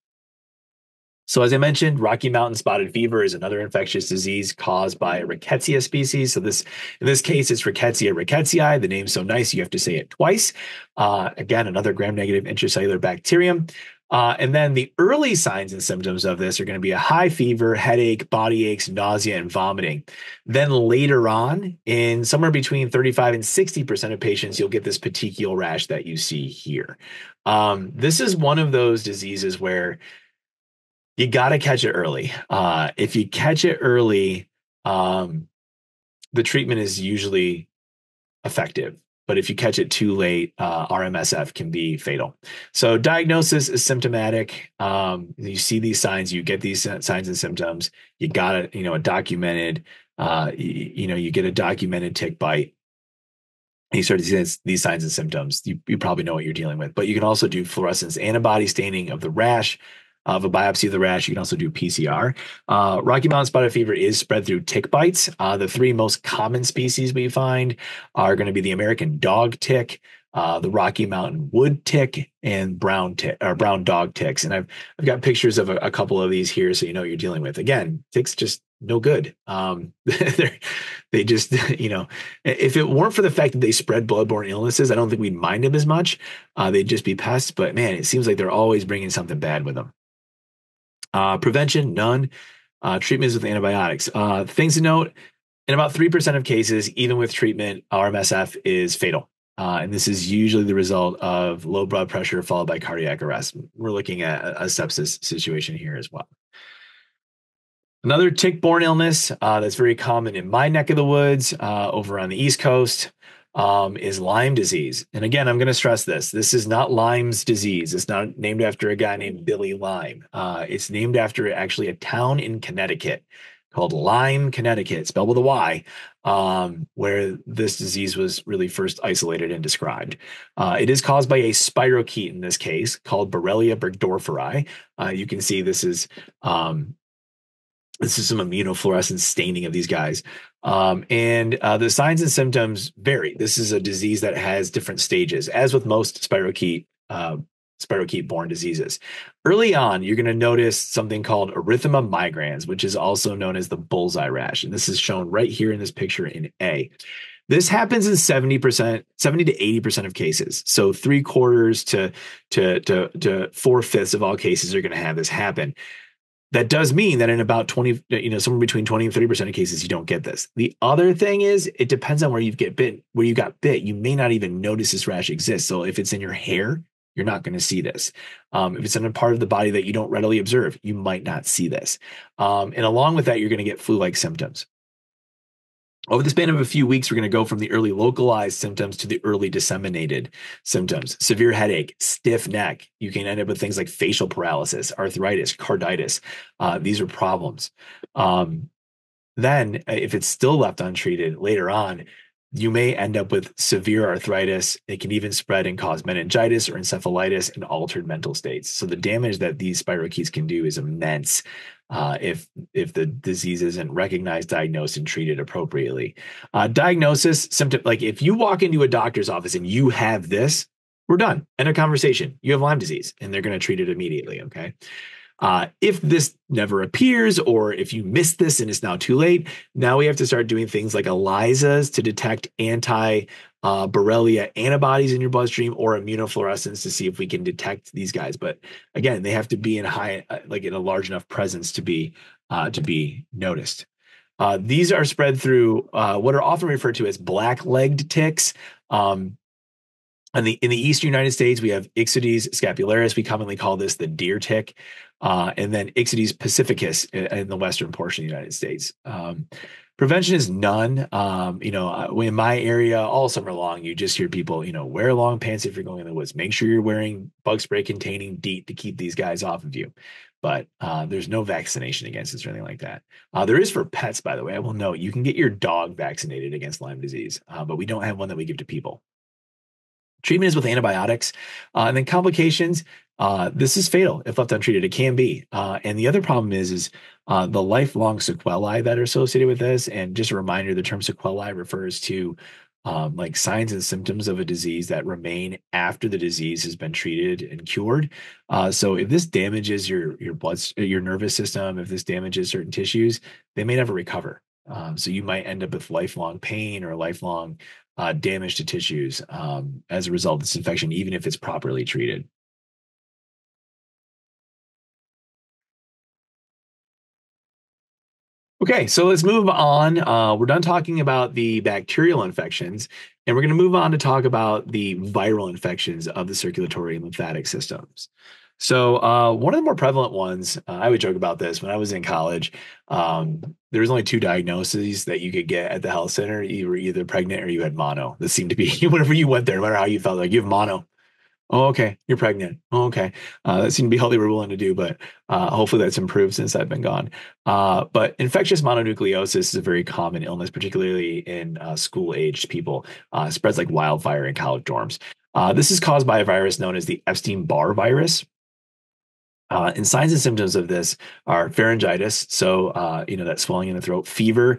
Speaker 1: So, as I mentioned, Rocky Mountain spotted fever is another infectious disease caused by a Rickettsia species. So, this in this case, it's Rickettsia rickettsii. The name's so nice you have to say it twice. Uh, again, another gram-negative intracellular bacterium. Uh, and then the early signs and symptoms of this are going to be a high fever, headache, body aches, nausea, and vomiting. Then later on, in somewhere between 35 and 60% of patients, you'll get this petechial rash that you see here. Um, this is one of those diseases where you got to catch it early. Uh, if you catch it early, um, the treatment is usually effective but if you catch it too late, uh, RMSF can be fatal. So diagnosis is symptomatic. Um, you see these signs, you get these signs and symptoms. You got it, you know, a documented, uh, you, you know, you get a documented tick bite. You start to see these signs and symptoms. You, you probably know what you're dealing with, but you can also do fluorescence antibody staining of the rash, of a biopsy of the rash. You can also do PCR. Uh, Rocky Mountain spotted fever is spread through tick bites. Uh, the three most common species we find are going to be the American dog tick, uh, the Rocky Mountain wood tick, and brown tick or brown dog ticks. And I've I've got pictures of a, a couple of these here, so you know what you're dealing with. Again, ticks just no good. Um, <laughs> they just, <laughs> you know, if it weren't for the fact that they spread bloodborne illnesses, I don't think we'd mind them as much. Uh, they'd just be pests. But man, it seems like they're always bringing something bad with them. Uh, prevention, none. Uh, treatments with antibiotics. Uh, things to note in about 3% of cases, even with treatment, RMSF is fatal. Uh, and this is usually the result of low blood pressure followed by cardiac arrest. We're looking at a, a sepsis situation here as well. Another tick borne illness uh, that's very common in my neck of the woods uh, over on the East Coast um, is Lyme disease. And again, I'm going to stress this. This is not Lyme's disease. It's not named after a guy named Billy Lyme. Uh, it's named after actually a town in Connecticut called Lyme, Connecticut, spelled with a Y, um, where this disease was really first isolated and described. Uh, it is caused by a spirochete in this case called Borrelia burgdorferi. Uh, you can see this is um, this is some immunofluorescent staining of these guys. Um, and uh, the signs and symptoms vary. This is a disease that has different stages, as with most spirochete uh, spirochete borne diseases. Early on, you're going to notice something called erythema migrans, which is also known as the bullseye rash. And this is shown right here in this picture in A. This happens in 70%, 70 to 80% of cases. So three quarters to, to, to, to four fifths of all cases are going to have this happen that does mean that in about 20 you know somewhere between 20 and 30% of cases you don't get this. The other thing is it depends on where you get bit where you got bit. You may not even notice this rash exists. So if it's in your hair you're not going to see this. Um, if it's in a part of the body that you don't readily observe you might not see this. Um, and along with that you're going to get flu-like symptoms Over the span of a few weeks, we're going to go from the early localized symptoms to the early disseminated symptoms. Severe headache, stiff neck. You can end up with things like facial paralysis, arthritis, carditis. Uh, these are problems. Um, then, if it's still left untreated later on, you may end up with severe arthritis. It can even spread and cause meningitis or encephalitis and altered mental states. So the damage that these spirochetes can do is immense uh, if if the disease isn't recognized, diagnosed, and treated appropriately. Uh, diagnosis symptom like if you walk into a doctor's office and you have this, we're done. End of conversation. You have Lyme disease, and they're going to treat it immediately. Okay. Uh, if this never appears, or if you missed this and it's now too late, now we have to start doing things like ELISAs to detect anti uh, Borrelia antibodies in your bloodstream or immunofluorescence to see if we can detect these guys. But again, they have to be in high, uh, like in a large enough presence to be uh, to be noticed. Uh, these are spread through uh, what are often referred to as black-legged ticks. Um, in the in the eastern United States, we have Ixodes scapularis. We commonly call this the deer tick, uh, and then Ixodes pacificus in, in, the western portion of the United States. Um, prevention is none. Um, you know, uh, in my area, all summer long, you just hear people, you know, wear long pants if you're going in the woods. Make sure you're wearing bug spray containing DEET to keep these guys off of you. But uh, there's no vaccination against this or anything like that. Uh, there is for pets, by the way. I will note you can get your dog vaccinated against Lyme disease, uh, but we don't have one that we give to people. Treatment is with antibiotics. Uh, and then complications, uh, this is fatal if left untreated. It can be. Uh, and the other problem is, is uh, the lifelong sequelae that are associated with this. And just a reminder, the term sequelae refers to um, like signs and symptoms of a disease that remain after the disease has been treated and cured. Uh, so if this damages your your blood, your nervous system, if this damages certain tissues, they may never recover. Um, so you might end up with lifelong pain or lifelong uh, damage to tissues um, as a result of this infection, even if it's properly treated. Okay, so let's move on. Uh, we're done talking about the bacterial infections, and we're going to move on to talk about the viral infections of the circulatory and lymphatic systems. So, uh, one of the more prevalent ones, uh, I would joke about this when I was in college. Um, there was only two diagnoses that you could get at the health center. You were either pregnant or you had mono. This seemed to be <laughs> whenever you went there, no matter how you felt, like you have mono. Oh, okay. You're pregnant. Oh, okay. Uh, that seemed to be all they were willing to do, but uh, hopefully that's improved since I've been gone. Uh, but infectious mononucleosis is a very common illness, particularly in uh, school aged people. Spreads like wildfire in college dorms. This is caused by a virus known as the Epstein Barr virus. And signs and symptoms of this are pharyngitis, so you know that swelling in the throat, fever.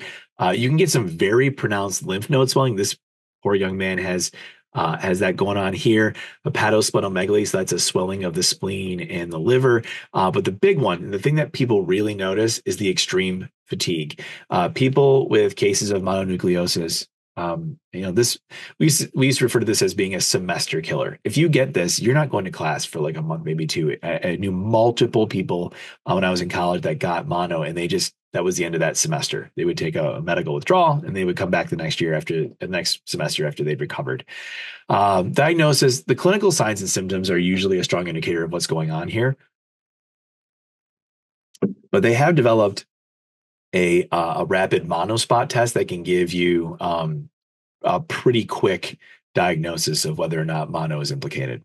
Speaker 1: you can get some very pronounced lymph node swelling. This poor young man has uh, has that going on here. Hepatosplenomegaly, so that's a swelling of the spleen and the liver. Uh, but the big one, the thing that people really notice is the extreme fatigue. Uh, people with cases of mononucleosis, um, you know, this we used, to, we used to refer to this as being a semester killer. If you get this, you're not going to class for like a month, maybe two. I, I knew multiple people uh, when I was in college that got mono, and they just that was the end of that semester. They would take a medical withdrawal and they would come back the next year after the next semester after they'd recovered. Um, diagnosis, the clinical signs and symptoms are usually a strong indicator of what's going on here. But they have developed a, uh, a rapid monospot test that can give you um, a pretty quick diagnosis of whether or not mono is implicated.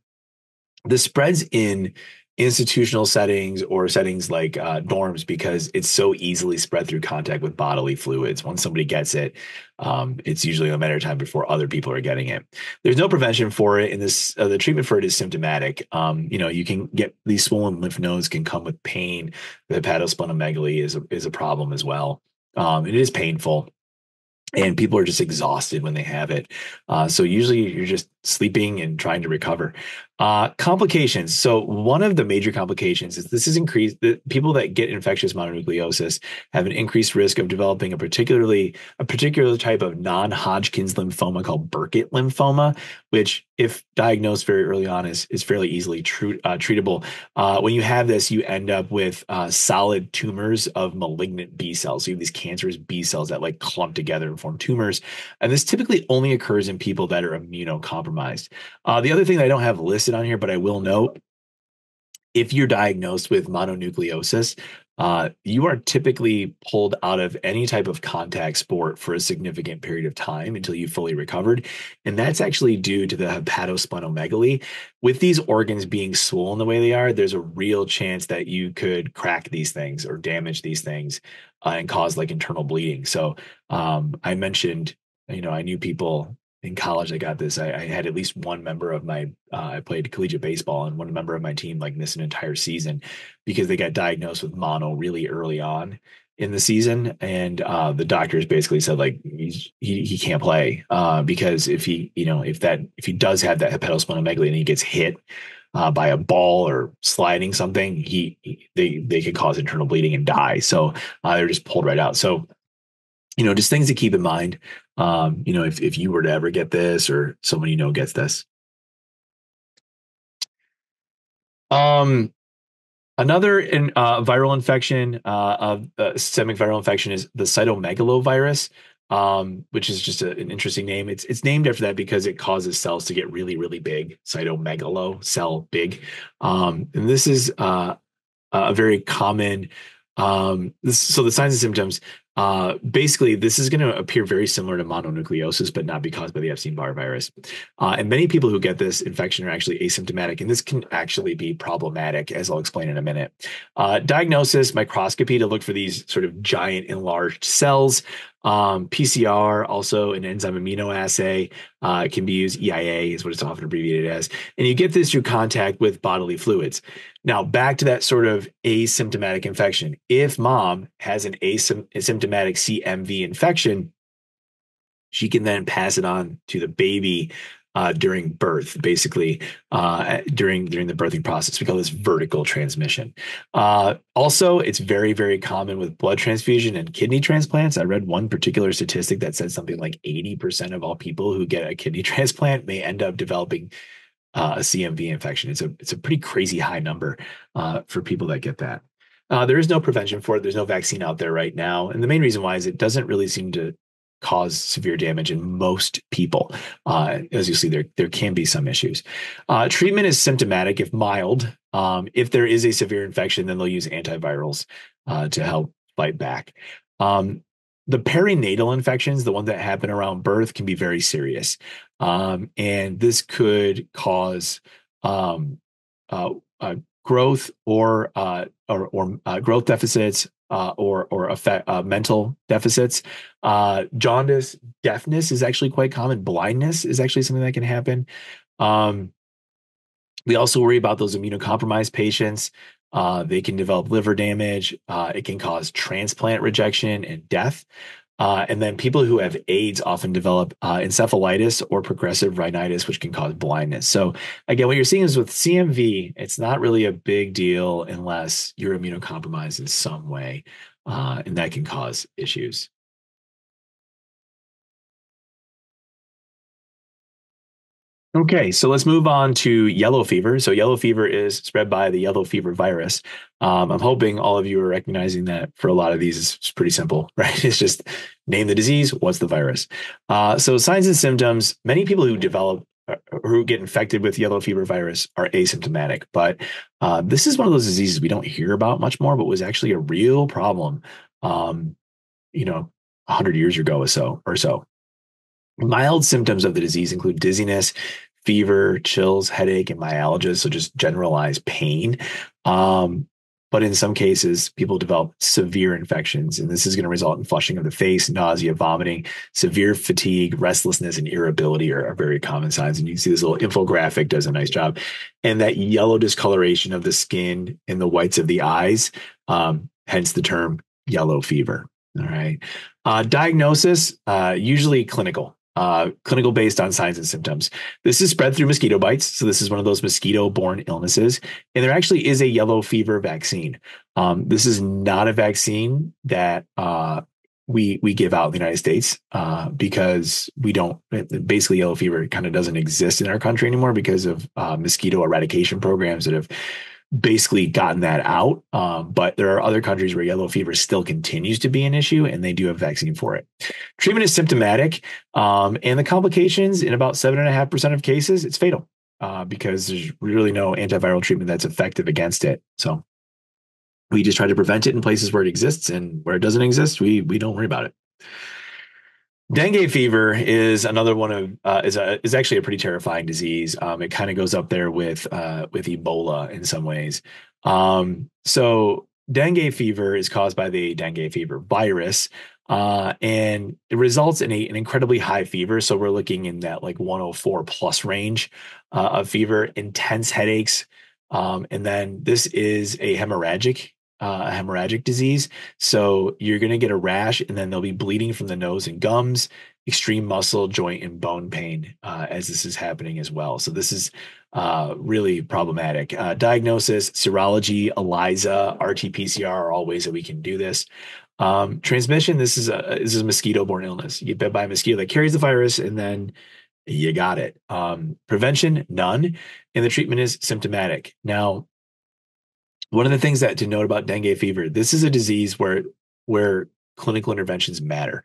Speaker 1: This spreads in institutional settings or settings like uh, dorms because it's so easily spread through contact with bodily fluids. Once somebody gets it, um, it's usually a matter of time before other people are getting it. There's no prevention for it, and this uh, the treatment for it is symptomatic. Um, you know, you can get these swollen lymph nodes can come with pain. The hepatosplenomegaly is a, is a problem as well. Um, it is painful and people are just exhausted when they have it. Uh, so usually you're just sleeping and trying to recover. Uh, complications. So one of the major complications is this is increased. The people that get infectious mononucleosis have an increased risk of developing a particularly a particular type of non-Hodgkin's lymphoma called Burkitt lymphoma, which, if diagnosed very early on, is is fairly easily tr- uh, treatable. Uh, when you have this, you end up with uh, solid tumors of malignant B cells. So you have these cancerous B cells that like clump together and form tumors, and this typically only occurs in people that are immunocompromised. Uh, the other thing that I don't have listed listed on here, but I will note if you're diagnosed with mononucleosis, uh, you are typically pulled out of any type of contact sport for a significant period of time until you fully recovered. And that's actually due to the hepatosplenomegaly. With these organs being swollen the way they are, there's a real chance that you could crack these things or damage these things uh, and cause like internal bleeding. So um, I mentioned, you know, I knew people in college I got this. I, I, had at least one member of my uh, I played collegiate baseball and one member of my team like missed an entire season because they got diagnosed with mono really early on in the season, and uh, the doctors basically said like he he can't play uh, because if he you know if that if he does have that hepatosplenomegaly and he gets hit uh, by a ball or sliding something, he, he, they they could cause internal bleeding and die. So uh, they're just pulled right out. So you know, just things to keep in mind. Um, you know, if if you were to ever get this or someone you know gets this. Um, another in, uh, viral infection uh, of uh, systemic viral infection is the cytomegalovirus, um, which is just a, an interesting name. It's it's named after that because it causes cells to get really really big. Cytomegalo, cell big, um, and this is uh, a very common. Um, this, so the signs and symptoms uh, basically, this is going to appear very similar to mononucleosis, but not be caused by the Epstein Barr virus. Uh, and many people who get this infection are actually asymptomatic, and this can actually be problematic, as I'll explain in a minute. Uh, diagnosis microscopy to look for these sort of giant enlarged cells. Um, PCR, also an enzyme immunoassay, uh, can be used. EIA is what it's often abbreviated as. And you get this through contact with bodily fluids. Now, back to that sort of asymptomatic infection. If mom has an asymptomatic CMV infection, she can then pass it on to the baby uh, during birth, basically uh, during during the birthing process. We call this vertical transmission. Uh, also, it's very very common with blood transfusion and kidney transplants. I read one particular statistic that said something like eighty percent of all people who get a kidney <laughs> transplant may end up developing uh, a CMV infection. It's a it's a pretty crazy high number uh, for people that get that. Uh, there is no prevention for it. There's no vaccine out there right now, and the main reason why is it doesn't really seem to cause severe damage in most people. Uh, as you see, there there can be some issues. Uh, treatment is symptomatic if mild. Um, if there is a severe infection, then they'll use antivirals uh, to help fight back. Um, the perinatal infections, the ones that happen around birth, can be very serious, um, and this could cause um, uh, uh, growth or uh, or, or growth deficits, uh, or or affect, uh, mental deficits. Uh, jaundice, deafness is actually quite common. Blindness is actually something that can happen. Um, we also worry about those immunocompromised patients. Uh, they can develop liver damage. Uh, it can cause transplant rejection and death. Uh, and then people who have AIDS often develop uh, encephalitis or progressive retinitis, which can cause blindness. So again, what you're seeing is with CMV, it's not really a big deal unless you're immunocompromised in some way, uh, and that can cause issues. Okay, so let's move on to yellow fever. So, yellow fever is spread by the yellow fever virus. Um, I'm hoping all of you are recognizing that for a lot of these, it's pretty simple, <laughs> right? It's just name the disease, what's the virus. Uh, so, signs and symptoms many people who develop uh, who get infected with yellow fever virus are asymptomatic, but uh, this is one of those diseases we don't hear about much more, but was actually a real problem, um, you know, 100 years ago or so, or so. Mild symptoms of the disease include dizziness, fever, chills, headache, and myalgia. So just generalized pain. Um, but in some cases, people develop severe infections, and this is going to result in flushing of the face, nausea, vomiting, severe fatigue, restlessness, and irritability are, are, very common signs. And you can see this little infographic does a nice job. And that yellow discoloration of the skin and the whites of the eyes, um, hence the term yellow fever. All right. Uh, diagnosis, uh, usually clinical uh, clinical based on signs and symptoms. This is spread through mosquito bites. So, this is one of those mosquito borne illnesses. And there actually is a yellow fever vaccine. Um, this is not a vaccine that uh, we we give out in the United States uh, because we don't basically yellow fever kind of doesn't exist in our country anymore because of uh, mosquito eradication programs that have basically gotten that out. Um, but there are other countries where yellow fever still continues to be an issue, and they do have vaccine for it. Treatment is symptomatic, um, and the complications in about seven and a half percent of cases, it's fatal uh, because there's really no antiviral treatment that's effective against it. So we just try to prevent it in places where it exists and where it doesn't exist, we we don't worry about it. Dengue fever is another one of uh, is a is actually a pretty terrifying disease. Um, it kind of goes up there with uh, with Ebola in some ways. Um, so dengue fever is caused by the dengue fever virus, uh, and it results in a, an incredibly high fever. So we're looking in that like 104 plus range uh, of fever, intense headaches, um, and then this is a hemorrhagic uh, a hemorrhagic disease. So you're going to get a rash, and then there'll be bleeding from the nose and gums, extreme muscle, joint, and bone pain uh, as this is happening as well. So this is uh, really problematic. Uh, diagnosis, serology, ELISA, RT-PCR are all ways that we can do this. Um, transmission, this is a this is a mosquito-borne illness. You get bit by a mosquito that carries the virus, and then you got it. Um, prevention, none, and the treatment is symptomatic. Now, one of the things that to note about dengue fever, this is a disease where where clinical interventions matter.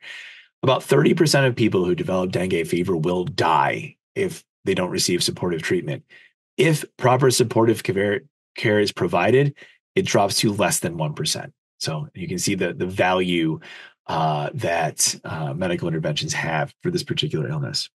Speaker 1: About 30% of people who develop dengue fever will die if they don't receive supportive treatment. If proper supportive care, care is provided, it drops to less than 1%. So you can see the, the value uh, that uh, medical interventions have for this particular illness.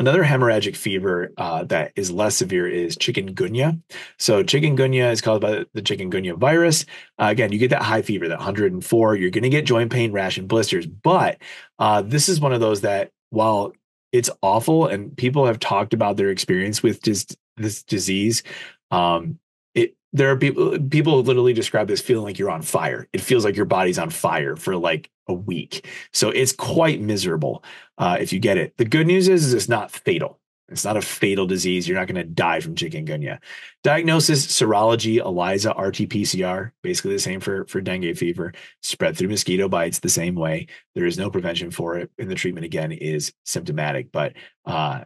Speaker 1: Another hemorrhagic fever uh, that is less severe is chikungunya. So chikungunya is caused by the chikungunya virus. Uh, again, you get that high fever, that 104. You're going to get joint pain, rash, and blisters. But uh, this is one of those that, while it's awful and people have talked about their experience with just this disease, um, it there are people people literally describe this feeling like you're on fire. It feels like your body's on fire for like a week. So it's quite miserable uh, if you get it. The good news is, is it's not fatal. It's not a fatal disease. You're not going to die from chikungunya. Diagnosis, serology, ELISA, RT-PCR, basically the same for, for dengue fever. Spread through mosquito bites the same way. There is no prevention for it. And the treatment, again, is symptomatic. But uh,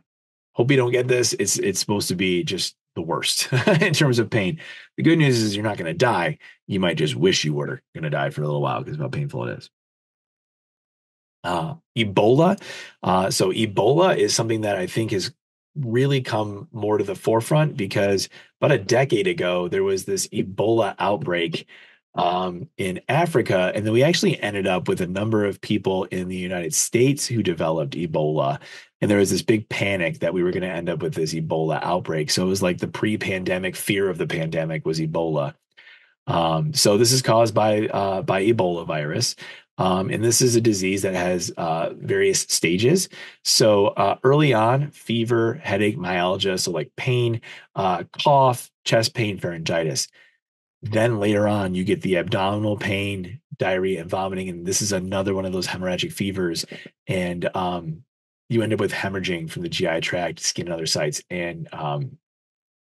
Speaker 1: hope you don't get this. It's, it's supposed to be just the worst <laughs> in terms of pain. The good news is you're not going to die. You might just wish you were going to die for a little while because of how painful it is uh, Ebola. Uh, so Ebola is something that I think has really come more to the forefront because about a decade ago there was this Ebola outbreak um, in Africa, and then we actually ended up with a number of people in the United States who developed Ebola. And there was this big panic that we were going to end up with this Ebola outbreak. So it was like the pre-pandemic fear of the pandemic was Ebola. Um, so this is caused by uh, by Ebola virus. Um, and this is a disease that has uh, various stages. So uh, early on, fever, headache, myalgia, so like pain, uh, cough, chest pain, pharyngitis. Then later on, you get the abdominal pain, diarrhea, and vomiting. And this is another one of those hemorrhagic fevers. And um, you end up with hemorrhaging from the GI tract, skin, and other sites. And um,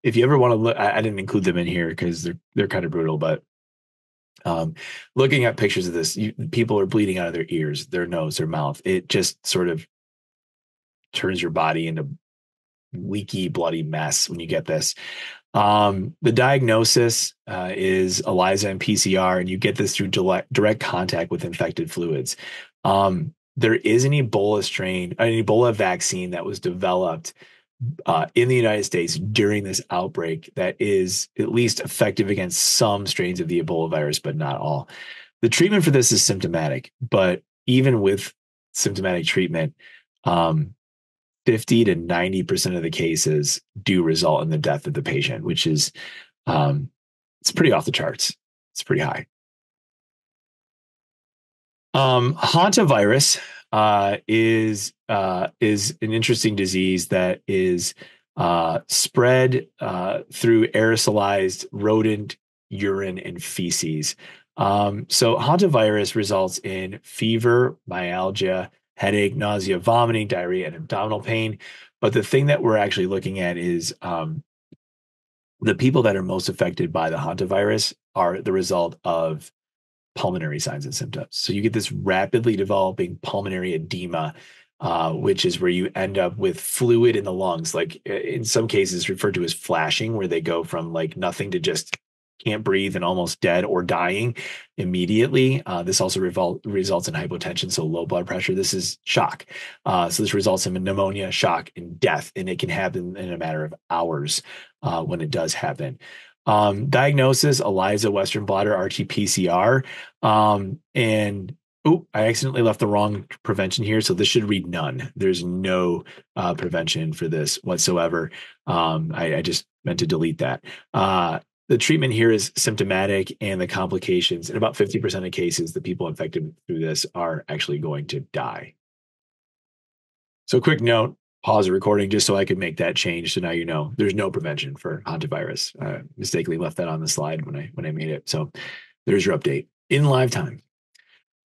Speaker 1: if you ever want to look, I, I didn't include them in here because they're they're kind of brutal, but um, looking at pictures of this, you, people are bleeding out of their ears, their nose, their mouth. It just sort of turns your body into a leaky, bloody mess when you get this. Um, the diagnosis uh, is ELISA and PCR, and you get this through direct, direct contact with infected fluids. Um, there is an Ebola strain, an Ebola vaccine that was developed uh, in the United States during this outbreak that is at least effective against some strains of the Ebola virus, but not all. The treatment for this is symptomatic, but even with symptomatic treatment, um, 50 to 90% of the cases do result in the death of the patient, which is um, it's pretty off the charts. It's pretty high. Um, hantavirus uh, is uh, is an interesting disease that is uh, spread uh, through aerosolized rodent urine and feces. Um, so hantavirus results in fever, myalgia, headache, nausea, vomiting, diarrhea, and abdominal pain. But the thing that we're actually looking at is um, the people that are most affected by the hantavirus are the result of pulmonary signs and symptoms. So you get this rapidly developing pulmonary edema, uh, which is where you end up with fluid in the lungs, like in some cases referred to as flashing, where they go from like nothing to just can't breathe and almost dead or dying immediately. Uh, this also revol- results in hypotension, so low blood pressure. This is shock. Uh, so this results in pneumonia, shock, and death, and it can happen in a matter of hours uh, when it does happen. Um, diagnosis: ELISA, Western blotter, RT-PCR, um, and oh, I accidentally left the wrong prevention here, so this should read none. There's no uh, prevention for this whatsoever. Um, I, I, just meant to delete that. Uh, the treatment here is symptomatic and the complications in about 50% of cases the people infected through this are actually going to die so quick note pause the recording just so i could make that change so now you know there's no prevention for hantavirus i mistakenly left that on the slide when i when i made it so there's your update in live time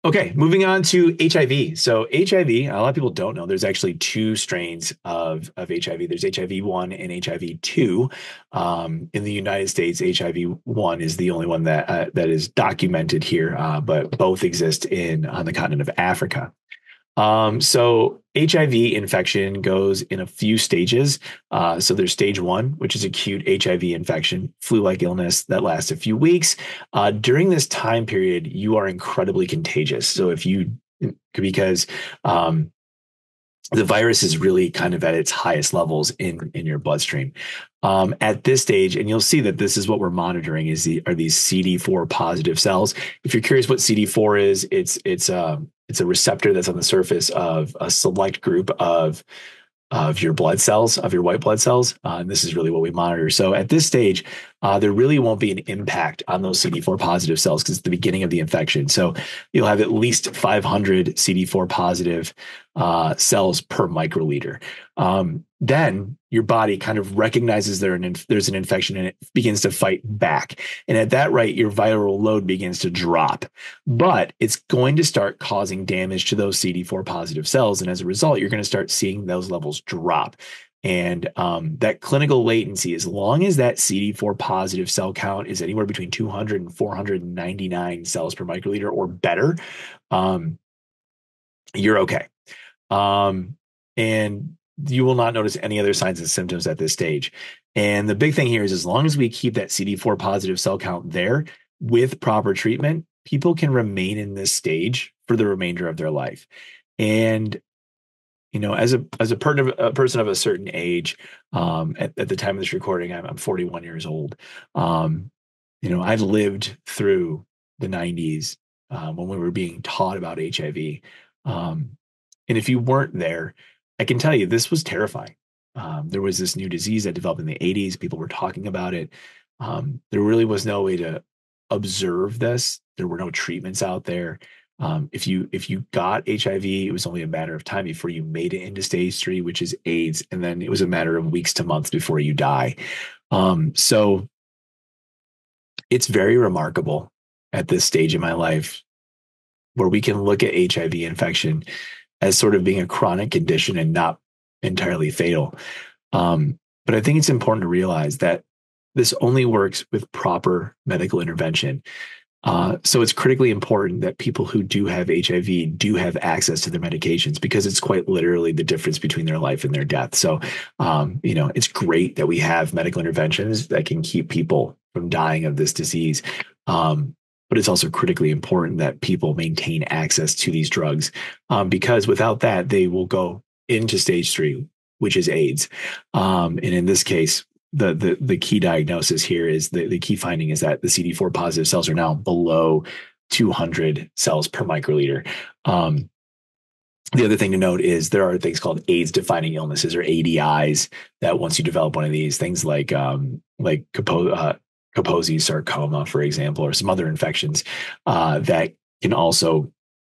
Speaker 1: Okay, moving on to HIV. So HIV, a lot of people don't know. There's actually two strains of, of HIV. There's HIV one and HIV two. Um, in the United States, HIV one is the only one that uh, that is documented here, uh, but both exist in on the continent of Africa. Um, so HIV infection goes in a few stages. Uh, so there's stage one, which is acute HIV infection, flu-like illness that lasts a few weeks. Uh, during this time period, you are incredibly contagious. So if you because um, the virus is really kind of at its highest levels in in your bloodstream um, at this stage and you'll see that this is what we're monitoring is the are these cd4 positive cells if you're curious what cd4 is it's it's um it's a receptor that's on the surface of a select group of of your blood cells, of your white blood cells. Uh, and this is really what we monitor. So at this stage, uh, there really won't be an impact on those CD4 positive cells because it's the beginning of the infection. So you'll have at least 500 CD4 positive uh, cells per microliter. Um, then your body kind of recognizes there an there's an infection and it begins to fight back. And at that rate, your viral load begins to drop. But it's going to start causing damage to those CD4 positive cells. And as a result, you're going to start seeing those levels drop. And um, that clinical latency, as long as that CD4 positive cell count is anywhere between 200 and 499 cells per microliter or better, um, you're okay. Um, and you will not notice any other signs and symptoms at this stage. And the big thing here is as long as we keep that CD4 positive cell count there with proper treatment, people can remain in this stage for the remainder of their life. And you know, as a as a, per- a person of a certain age, um, at, at, the time of this recording, I'm, I'm 41 years old. Um, you know, I've lived through the 90s um, when we were being taught about HIV. Um, and if you weren't there, I can tell you this was terrifying. Um, there was this new disease that developed in the 80s. People were talking about it. Um, there really was no way to observe this. There were no treatments out there. Um, if you if you got HIV, it was only a matter of time before you made it into stage three, which is AIDS, and then it was a matter of weeks to months before you die. Um, so it's very remarkable at this stage in my life where we can look at HIV infection as sort of being a chronic condition and not entirely fatal. Um, but I think it's important to realize that this only works with proper medical intervention. Uh, so it's critically important that people who do have HIV do have access to their medications because it's quite literally the difference between their life and their death. So, um, you know, it's great that we have medical interventions that can keep people from dying of this disease. Um, but it's also critically important that people maintain access to these drugs um, because without that, they will go into stage three, which is AIDS. Um, and in this case, the, the the key diagnosis here is the, the key finding is that the CD4 positive cells are now below 200 cells per microliter. Um, the other thing to note is there are things called AIDS defining illnesses or ADIs that once you develop one of these things like um, like uh, Kaposi sarcoma, for example, or some other infections uh, that can also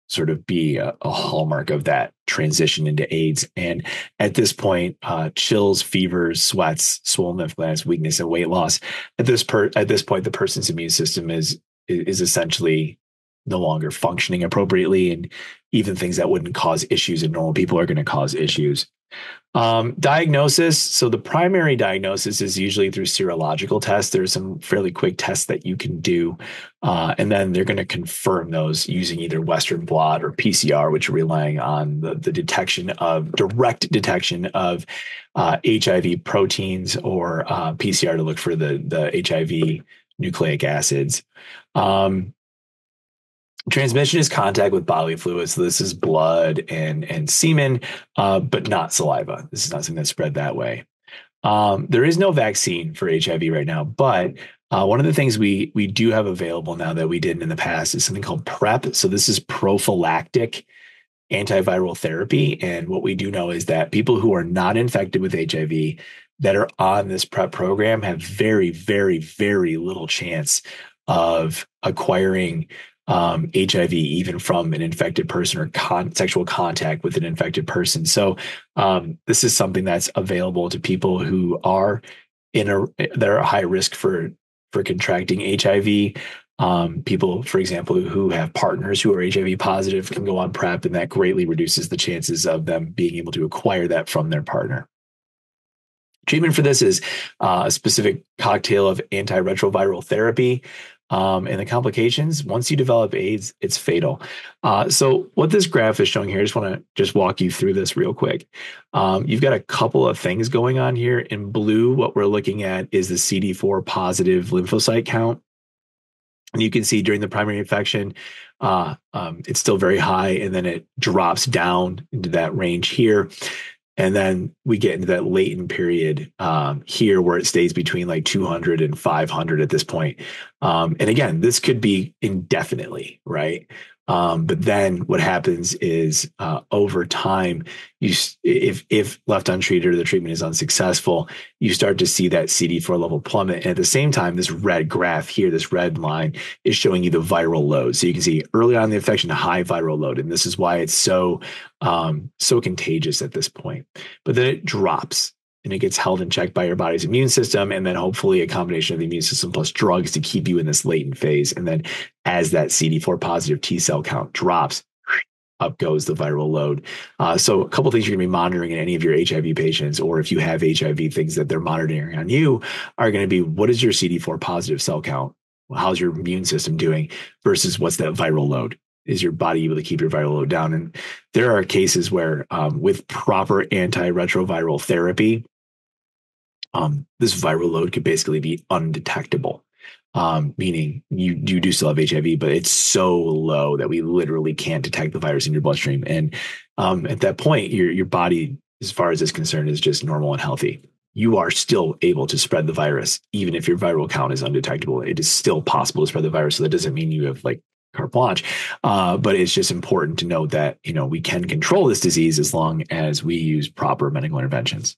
Speaker 1: sort of be a, a, hallmark of that transition into AIDS. And at this point, uh, chills, fevers, sweats, swollen lymph glands, weakness, and weight loss. At this per at this point, the person's immune system is is essentially no longer functioning appropriately, and even things that wouldn't cause issues in normal people are going to cause issues. Um, diagnosis. So the primary diagnosis is usually through serological tests. There's some fairly quick tests that you can do, uh, and then they're going to confirm those using either Western blot or PCR, which are relying on the, the detection of direct detection of uh, HIV proteins or uh, PCR to look for the the HIV nucleic acids. Um, Transmission is contact with bodily fluids. So this is blood and and semen, uh, but not saliva. This is not something that's spread that way. Um, there is no vaccine for HIV right now, but Uh, one of the things we we do have available now that we didn't in the past is something called PrEP. So this is prophylactic antiviral therapy, and what we do know is that people who are not infected with HIV that are on this PrEP program have very, very, very little chance of acquiring um, HIV, even from an infected person or con- sexual contact with an infected person. So, um, this is something that's available to people who are in a that are high risk for for contracting HIV. Um, people, for example, who have partners who are HIV positive can go on PrEP, and that greatly reduces the chances of them being able to acquire that from their partner. Treatment for this is uh, a specific cocktail of antiretroviral therapy, um, and the complications, once you develop AIDS, it's fatal. Uh, so what this graph is showing here, I just want to just walk you through this real quick. Um, you've got a couple of things going on here. In blue, what we're looking at is the CD4 positive lymphocyte count. And you can see during the primary infection, uh, um, it's still very high, and then it drops down into that range here and then we get into that latent period um, here where it stays between like 200 and 500 at this point. Um, and again this could be indefinitely right um, but then what happens is uh, over time, you if if left untreated or the treatment is unsuccessful, you start to see that CD4 level plummet. And at the same time, this red graph here, this red line, is showing you the viral load. So you can see early on in the infection, high viral load, and this is why it's so um, so contagious at this point. But then it drops and it gets held in check by your body's immune system and then hopefully a combination of the immune system plus drugs to keep you in this latent phase. And then as that cd4 positive t cell count drops up goes the viral load. Uh, so a couple things you're going to be monitoring in any of your hiv patients or if you have hiv things that they're monitoring on you are going to be what is your cd4 positive cell count? How's your immune system doing versus what's that viral load? Is your body able to keep your viral load down? And there are cases where, um, with proper antiretroviral therapy, um, this viral load could basically be undetectable. Um, meaning you you do still have HIV, but it's so low that we literally can't detect the virus in your bloodstream. And um, at that point, your your body, as far as is concerned, is just normal and healthy. You are still able to spread the virus, even if your viral count is undetectable. It is still possible to spread the virus. So that doesn't mean you have like carte blanche. Uh, but it's just important to note that you know we can control this disease as long as we use proper medical interventions.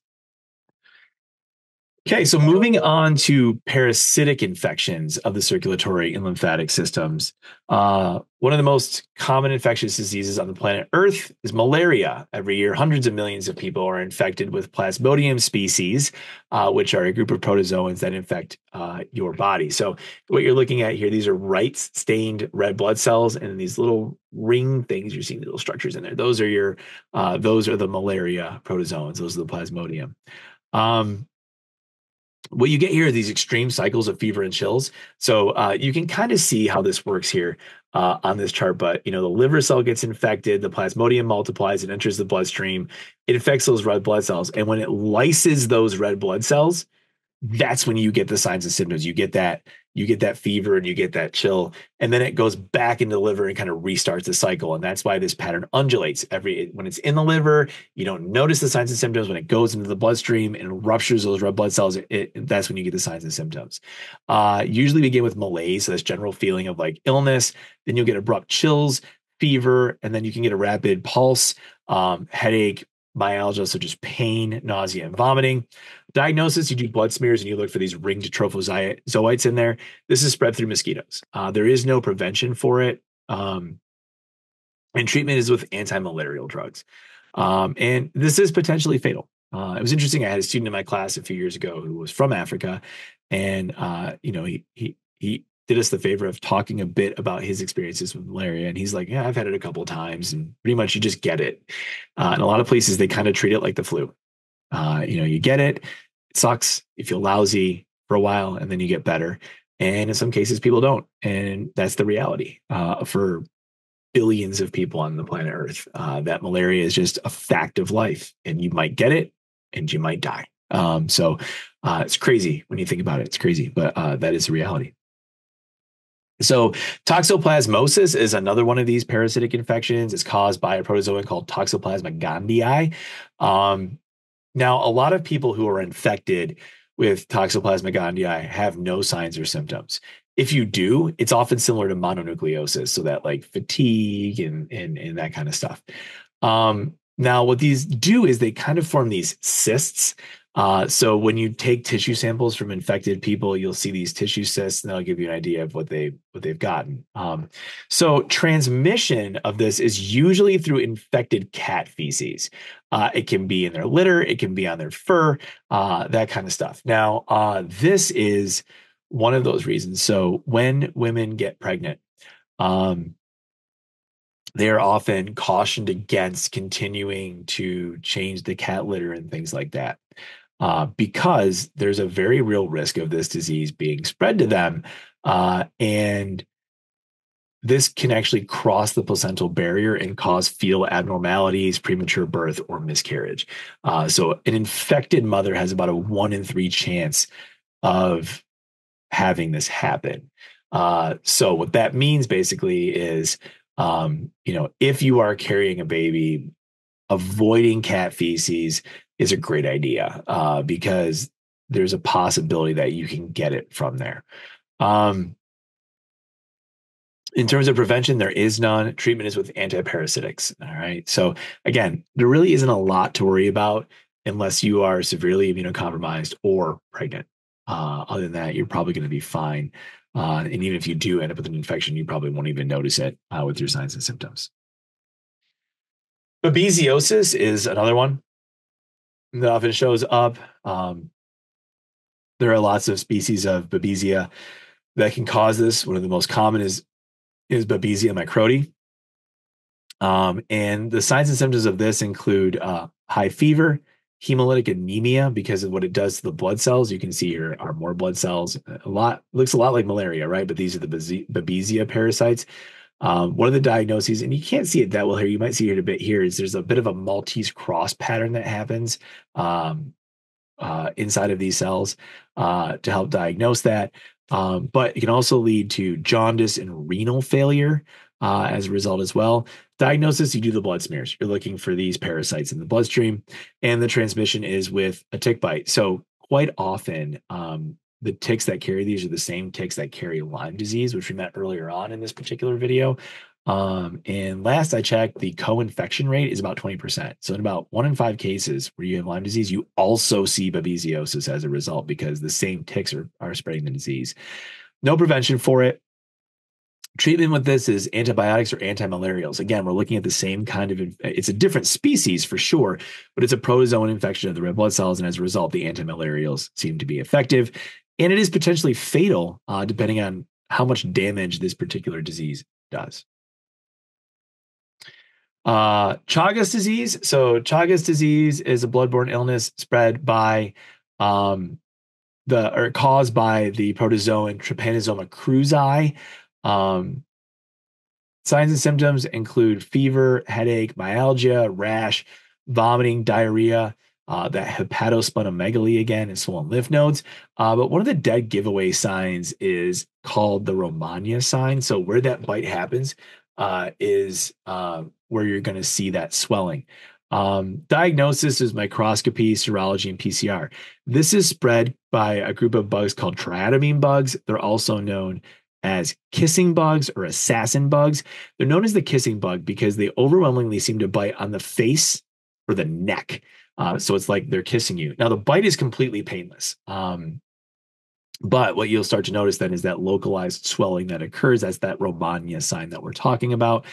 Speaker 1: Okay, so moving on to parasitic infections of the circulatory and lymphatic systems. Uh, one of the most common infectious diseases on the planet Earth is malaria. Every year, hundreds of millions of people are infected with Plasmodium species, uh, which are a group of protozoans that infect uh, your body. So, what you're looking at here, these are Wright's stained red blood cells, and these little ring things you're seeing little structures in there. Those are your, uh, those are the malaria protozoans. Those are the Plasmodium. Um, what you get here are these extreme cycles of fever and chills. So uh, you can kind of see how this works here uh, on this chart. But you know, the liver cell gets infected, the plasmodium multiplies, it enters the bloodstream, it infects those red blood cells, and when it lyses those red blood cells, that's when you get the signs and symptoms. You get that you get that fever and you get that chill and then it goes back into the liver and kind of restarts the cycle and that's why this pattern undulates every when it's in the liver you don't notice the signs and symptoms. When it goes into the bloodstream and ruptures those red blood cells it, that's when you get the signs and symptoms. Uh, usually begin with malaise so this general feeling of like illness then you'll get abrupt chills fever and then you can get a rapid pulse um, headache myalgia, such as pain, nausea, and vomiting. Diagnosis: You do blood smears and you look for these ringed trophozoites in there. This is spread through mosquitoes. Uh, there is no prevention for it, um, and treatment is with anti-malarial drugs. Um, and this is potentially fatal. Uh, it was interesting. I had a student in my class a few years ago who was from Africa, and uh, you know he he he did us the favor of talking a bit about his experiences with malaria. And he's like, Yeah, I've had it a couple of times. And pretty much you just get it. Uh, in a lot of places, they kind of treat it like the flu. Uh, you know, you get it, it sucks, you feel lousy for a while, and then you get better. And in some cases, people don't. And that's the reality uh, for billions of people on the planet Earth. Uh, that malaria is just a fact of life. And you might get it and you might die. Um, so uh, it's crazy when you think about it. It's crazy, but uh, that is the reality. So, toxoplasmosis is another one of these parasitic infections. It's caused by a protozoan called Toxoplasma gondii. Um, now, a lot of people who are infected with Toxoplasma gondii have no signs or symptoms. If you do, it's often similar to mononucleosis, so that like fatigue and and, and that kind of stuff. Um, now, what these do is they kind of form these cysts uh, so when you take tissue samples from infected people, you'll see these tissue cysts, and that'll give you an idea of what they what they've gotten. Um, so transmission of this is usually through infected cat feces. Uh, it can be in their litter, it can be on their fur, uh, that kind of stuff. Now, uh, this is one of those reasons. So when women get pregnant, um, they are often cautioned against continuing to change the cat litter and things like that uh, because there's a very real risk of this disease being spread to them. Uh, and this can actually cross the placental barrier and cause fetal abnormalities, premature birth, or miscarriage. Uh, so, an infected mother has about a one in three chance of having this happen. Uh, so, what that means basically is, um, you know, if you are carrying a baby, avoiding cat feces is a great idea uh, because there's a possibility that you can get it from there. Um, in terms of prevention, there is none. Treatment is with antiparasitics. All right. So again, there really isn't a lot to worry about unless you are severely immunocompromised or pregnant. Uh, other than that, you're probably going to be fine. Uh, and even if you do end up with an infection, you probably won't even notice it uh, with your signs and symptoms. Babesiosis is another one that often shows up. Um, there are lots of species of Babesia that can cause this. One of the most common is is Babesia microti. Um, and the signs and symptoms of this include uh, high fever, hemolytic anemia because of what it does to the blood cells. You can see here are more blood cells. A lot looks a lot like malaria, right? But these are the Babesia parasites. Um, one of the diagnoses, and you can't see it that well here, you might see it a bit here, is there's a bit of a Maltese cross pattern that happens um, uh, inside of these cells uh, to help diagnose that. Um, but it can also lead to jaundice and renal failure uh, as a result as well. Diagnosis, you do the blood smears. You're looking for these parasites in the bloodstream, and the transmission is with a tick bite. So quite often, um, the ticks that carry these are the same ticks that carry Lyme disease, which we met earlier on in this particular video. Um, and last I checked, the co-infection rate is about 20%. So in about one in five cases where you have Lyme disease, you also see babesiosis as a result because the same ticks are, are spreading the disease. No prevention for it. Treatment with this is antibiotics or antimalarials. Again, we're looking at the same kind of, it's a different species for sure, but it's a protozoan infection of the red blood cells. And as a result, the antimalarials seem to be effective and it is potentially fatal uh, depending on how much damage this particular disease does. Uh, Chagas disease. So Chagas disease is a bloodborne illness spread by um, the or caused by the protozoan Trypanosoma cruzi. Um, signs and symptoms include fever, headache, myalgia, rash, vomiting, diarrhea, uh, that hepatosplenomegaly again and swollen lymph nodes. Uh, but one of the dead giveaway signs is called the Romaña sign. So where that bite happens uh, is uh, where you're going to see that swelling. Um, diagnosis is microscopy, serology, and PCR. This is spread by a group of bugs called triatomine bugs. They're also known as kissing bugs or assassin bugs. They're known as the kissing bug because they overwhelmingly seem to bite on the face or the neck. Uh, so it's like they're kissing you. Now the bite is completely painless. Um, but what you'll start to notice then is that localized swelling that occurs. That's that Romaña sign that we're talking about.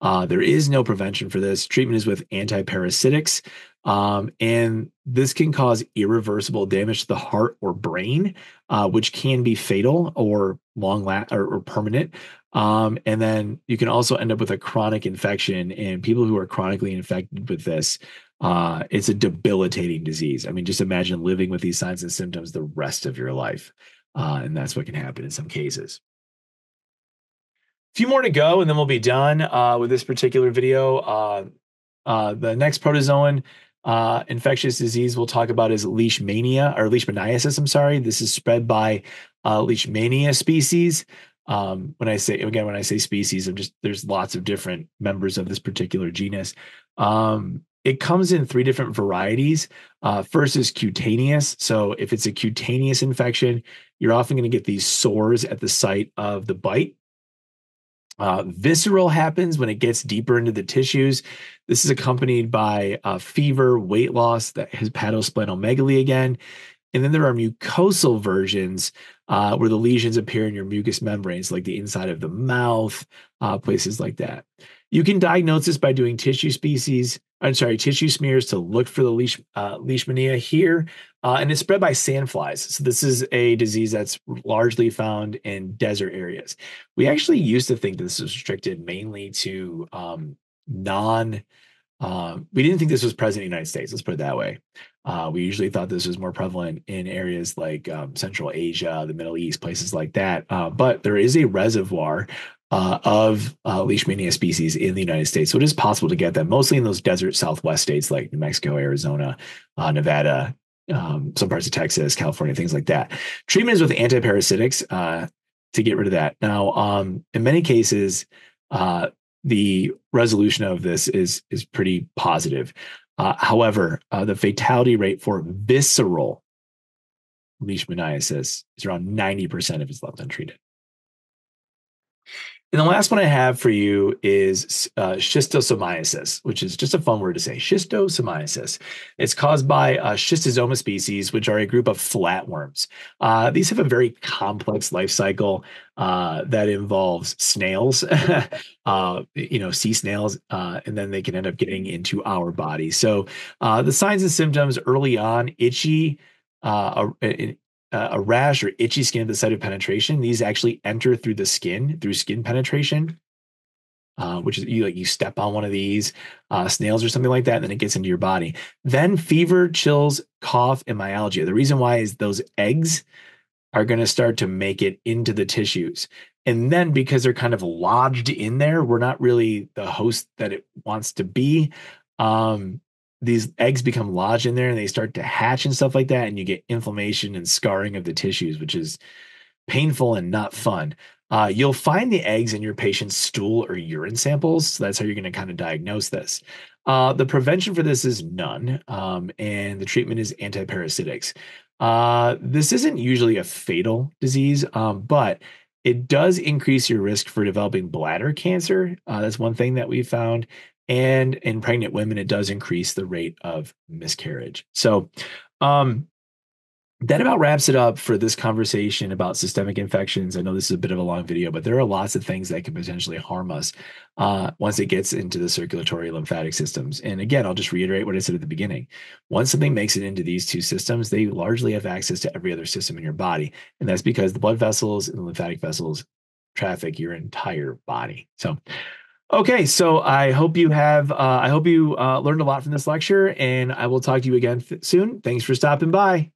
Speaker 1: Uh, there is no prevention for this. Treatment is with antiparasitics. Um, and this can cause irreversible damage to the heart or brain, uh, which can be fatal or long la- or, or permanent. Um, and then you can also end up with a chronic infection. And people who are chronically infected with this uh, it's a debilitating disease. I mean, just imagine living with these signs and symptoms the rest of your life. Uh, and that's what can happen in some cases. A few more to go, and then we'll be done uh, with this particular video. Uh, uh, the next protozoan uh, infectious disease we'll talk about is leishmania or leishmaniasis. I'm sorry. This is spread by leishmania species. Um, when I say again, when I say species, I'm just there's lots of different members of this particular genus. Um, it comes in three different varieties. Uh, first is cutaneous. So if it's a cutaneous infection, you're often going to get these sores at the site of the bite. Uh, visceral happens when it gets deeper into the tissues. This is accompanied by uh, fever, weight loss, that hepatosplenomegaly again. And then there are mucosal versions uh, where the lesions appear in your mucous membranes, like the inside of the mouth, uh, places like that. You can diagnose this by doing tissue species, I'm sorry, tissue smears to look for the leash, uh, leishmania here. Uh, and it's spread by sandflies. So this is a disease that's largely found in desert areas. We actually used to think this was restricted mainly to um, non um, we didn't think this was present in the United States. Let's put it that way. Uh, we usually thought this was more prevalent in areas like um, Central Asia, the Middle East, places like that. Uh, but there is a reservoir uh, of uh, Leishmania species in the United States. So it is possible to get them mostly in those desert Southwest states like New Mexico, Arizona, uh, Nevada, um, some parts of Texas, California, things like that. Treatment is with antiparasitics uh, to get rid of that. Now, um, in many cases, uh, the resolution of this is is pretty positive. Uh, however, uh, the fatality rate for visceral leishmaniasis is around 90% if it's left untreated. And the last one I have for you is uh, schistosomiasis, which is just a fun word to say. Schistosomiasis. It's caused by uh, schistosoma species, which are a group of flatworms. Uh, these have a very complex life cycle uh, that involves snails, <laughs> uh, you know, sea snails, uh, and then they can end up getting into our body. So the signs and symptoms early on, itchy, uh, uh, a rash or itchy skin at the site of penetration, these actually enter through the skin through skin penetration. Uh, which is you like you step on one of these uh, snails or something like that, and then it gets into your body. Then fever, chills, cough, and myalgia. The reason why is those eggs are going to start to make it into the tissues. And then because they're kind of lodged in there, we're not really the host that it wants to be. Um, these eggs become lodged in there and they start to hatch and stuff like that and you get inflammation and scarring of the tissues which is painful and not fun uh, you'll find the eggs in your patient's stool or urine samples so that's how you're going to kind of diagnose this uh, the prevention for this is none um, and the treatment is antiparasitics uh, this isn't usually a fatal disease um, but it does increase your risk for developing bladder cancer. Uh, that's one thing that we found. And in pregnant women, it does increase the rate of miscarriage. So, um, that about wraps it up for this conversation about systemic infections. I know this is a bit of a long video, but there are lots of things that can potentially harm us uh, once it gets into the circulatory lymphatic systems. And again, I'll just reiterate what I said at the beginning. Once something makes it into these two systems, they largely have access to every other system in your body. And that's because the blood vessels and the lymphatic vessels traffic your entire body. So, Okay, so I hope you have, uh, I hope you uh, learned a lot from this lecture, and I will talk to you again soon. Thanks for stopping by.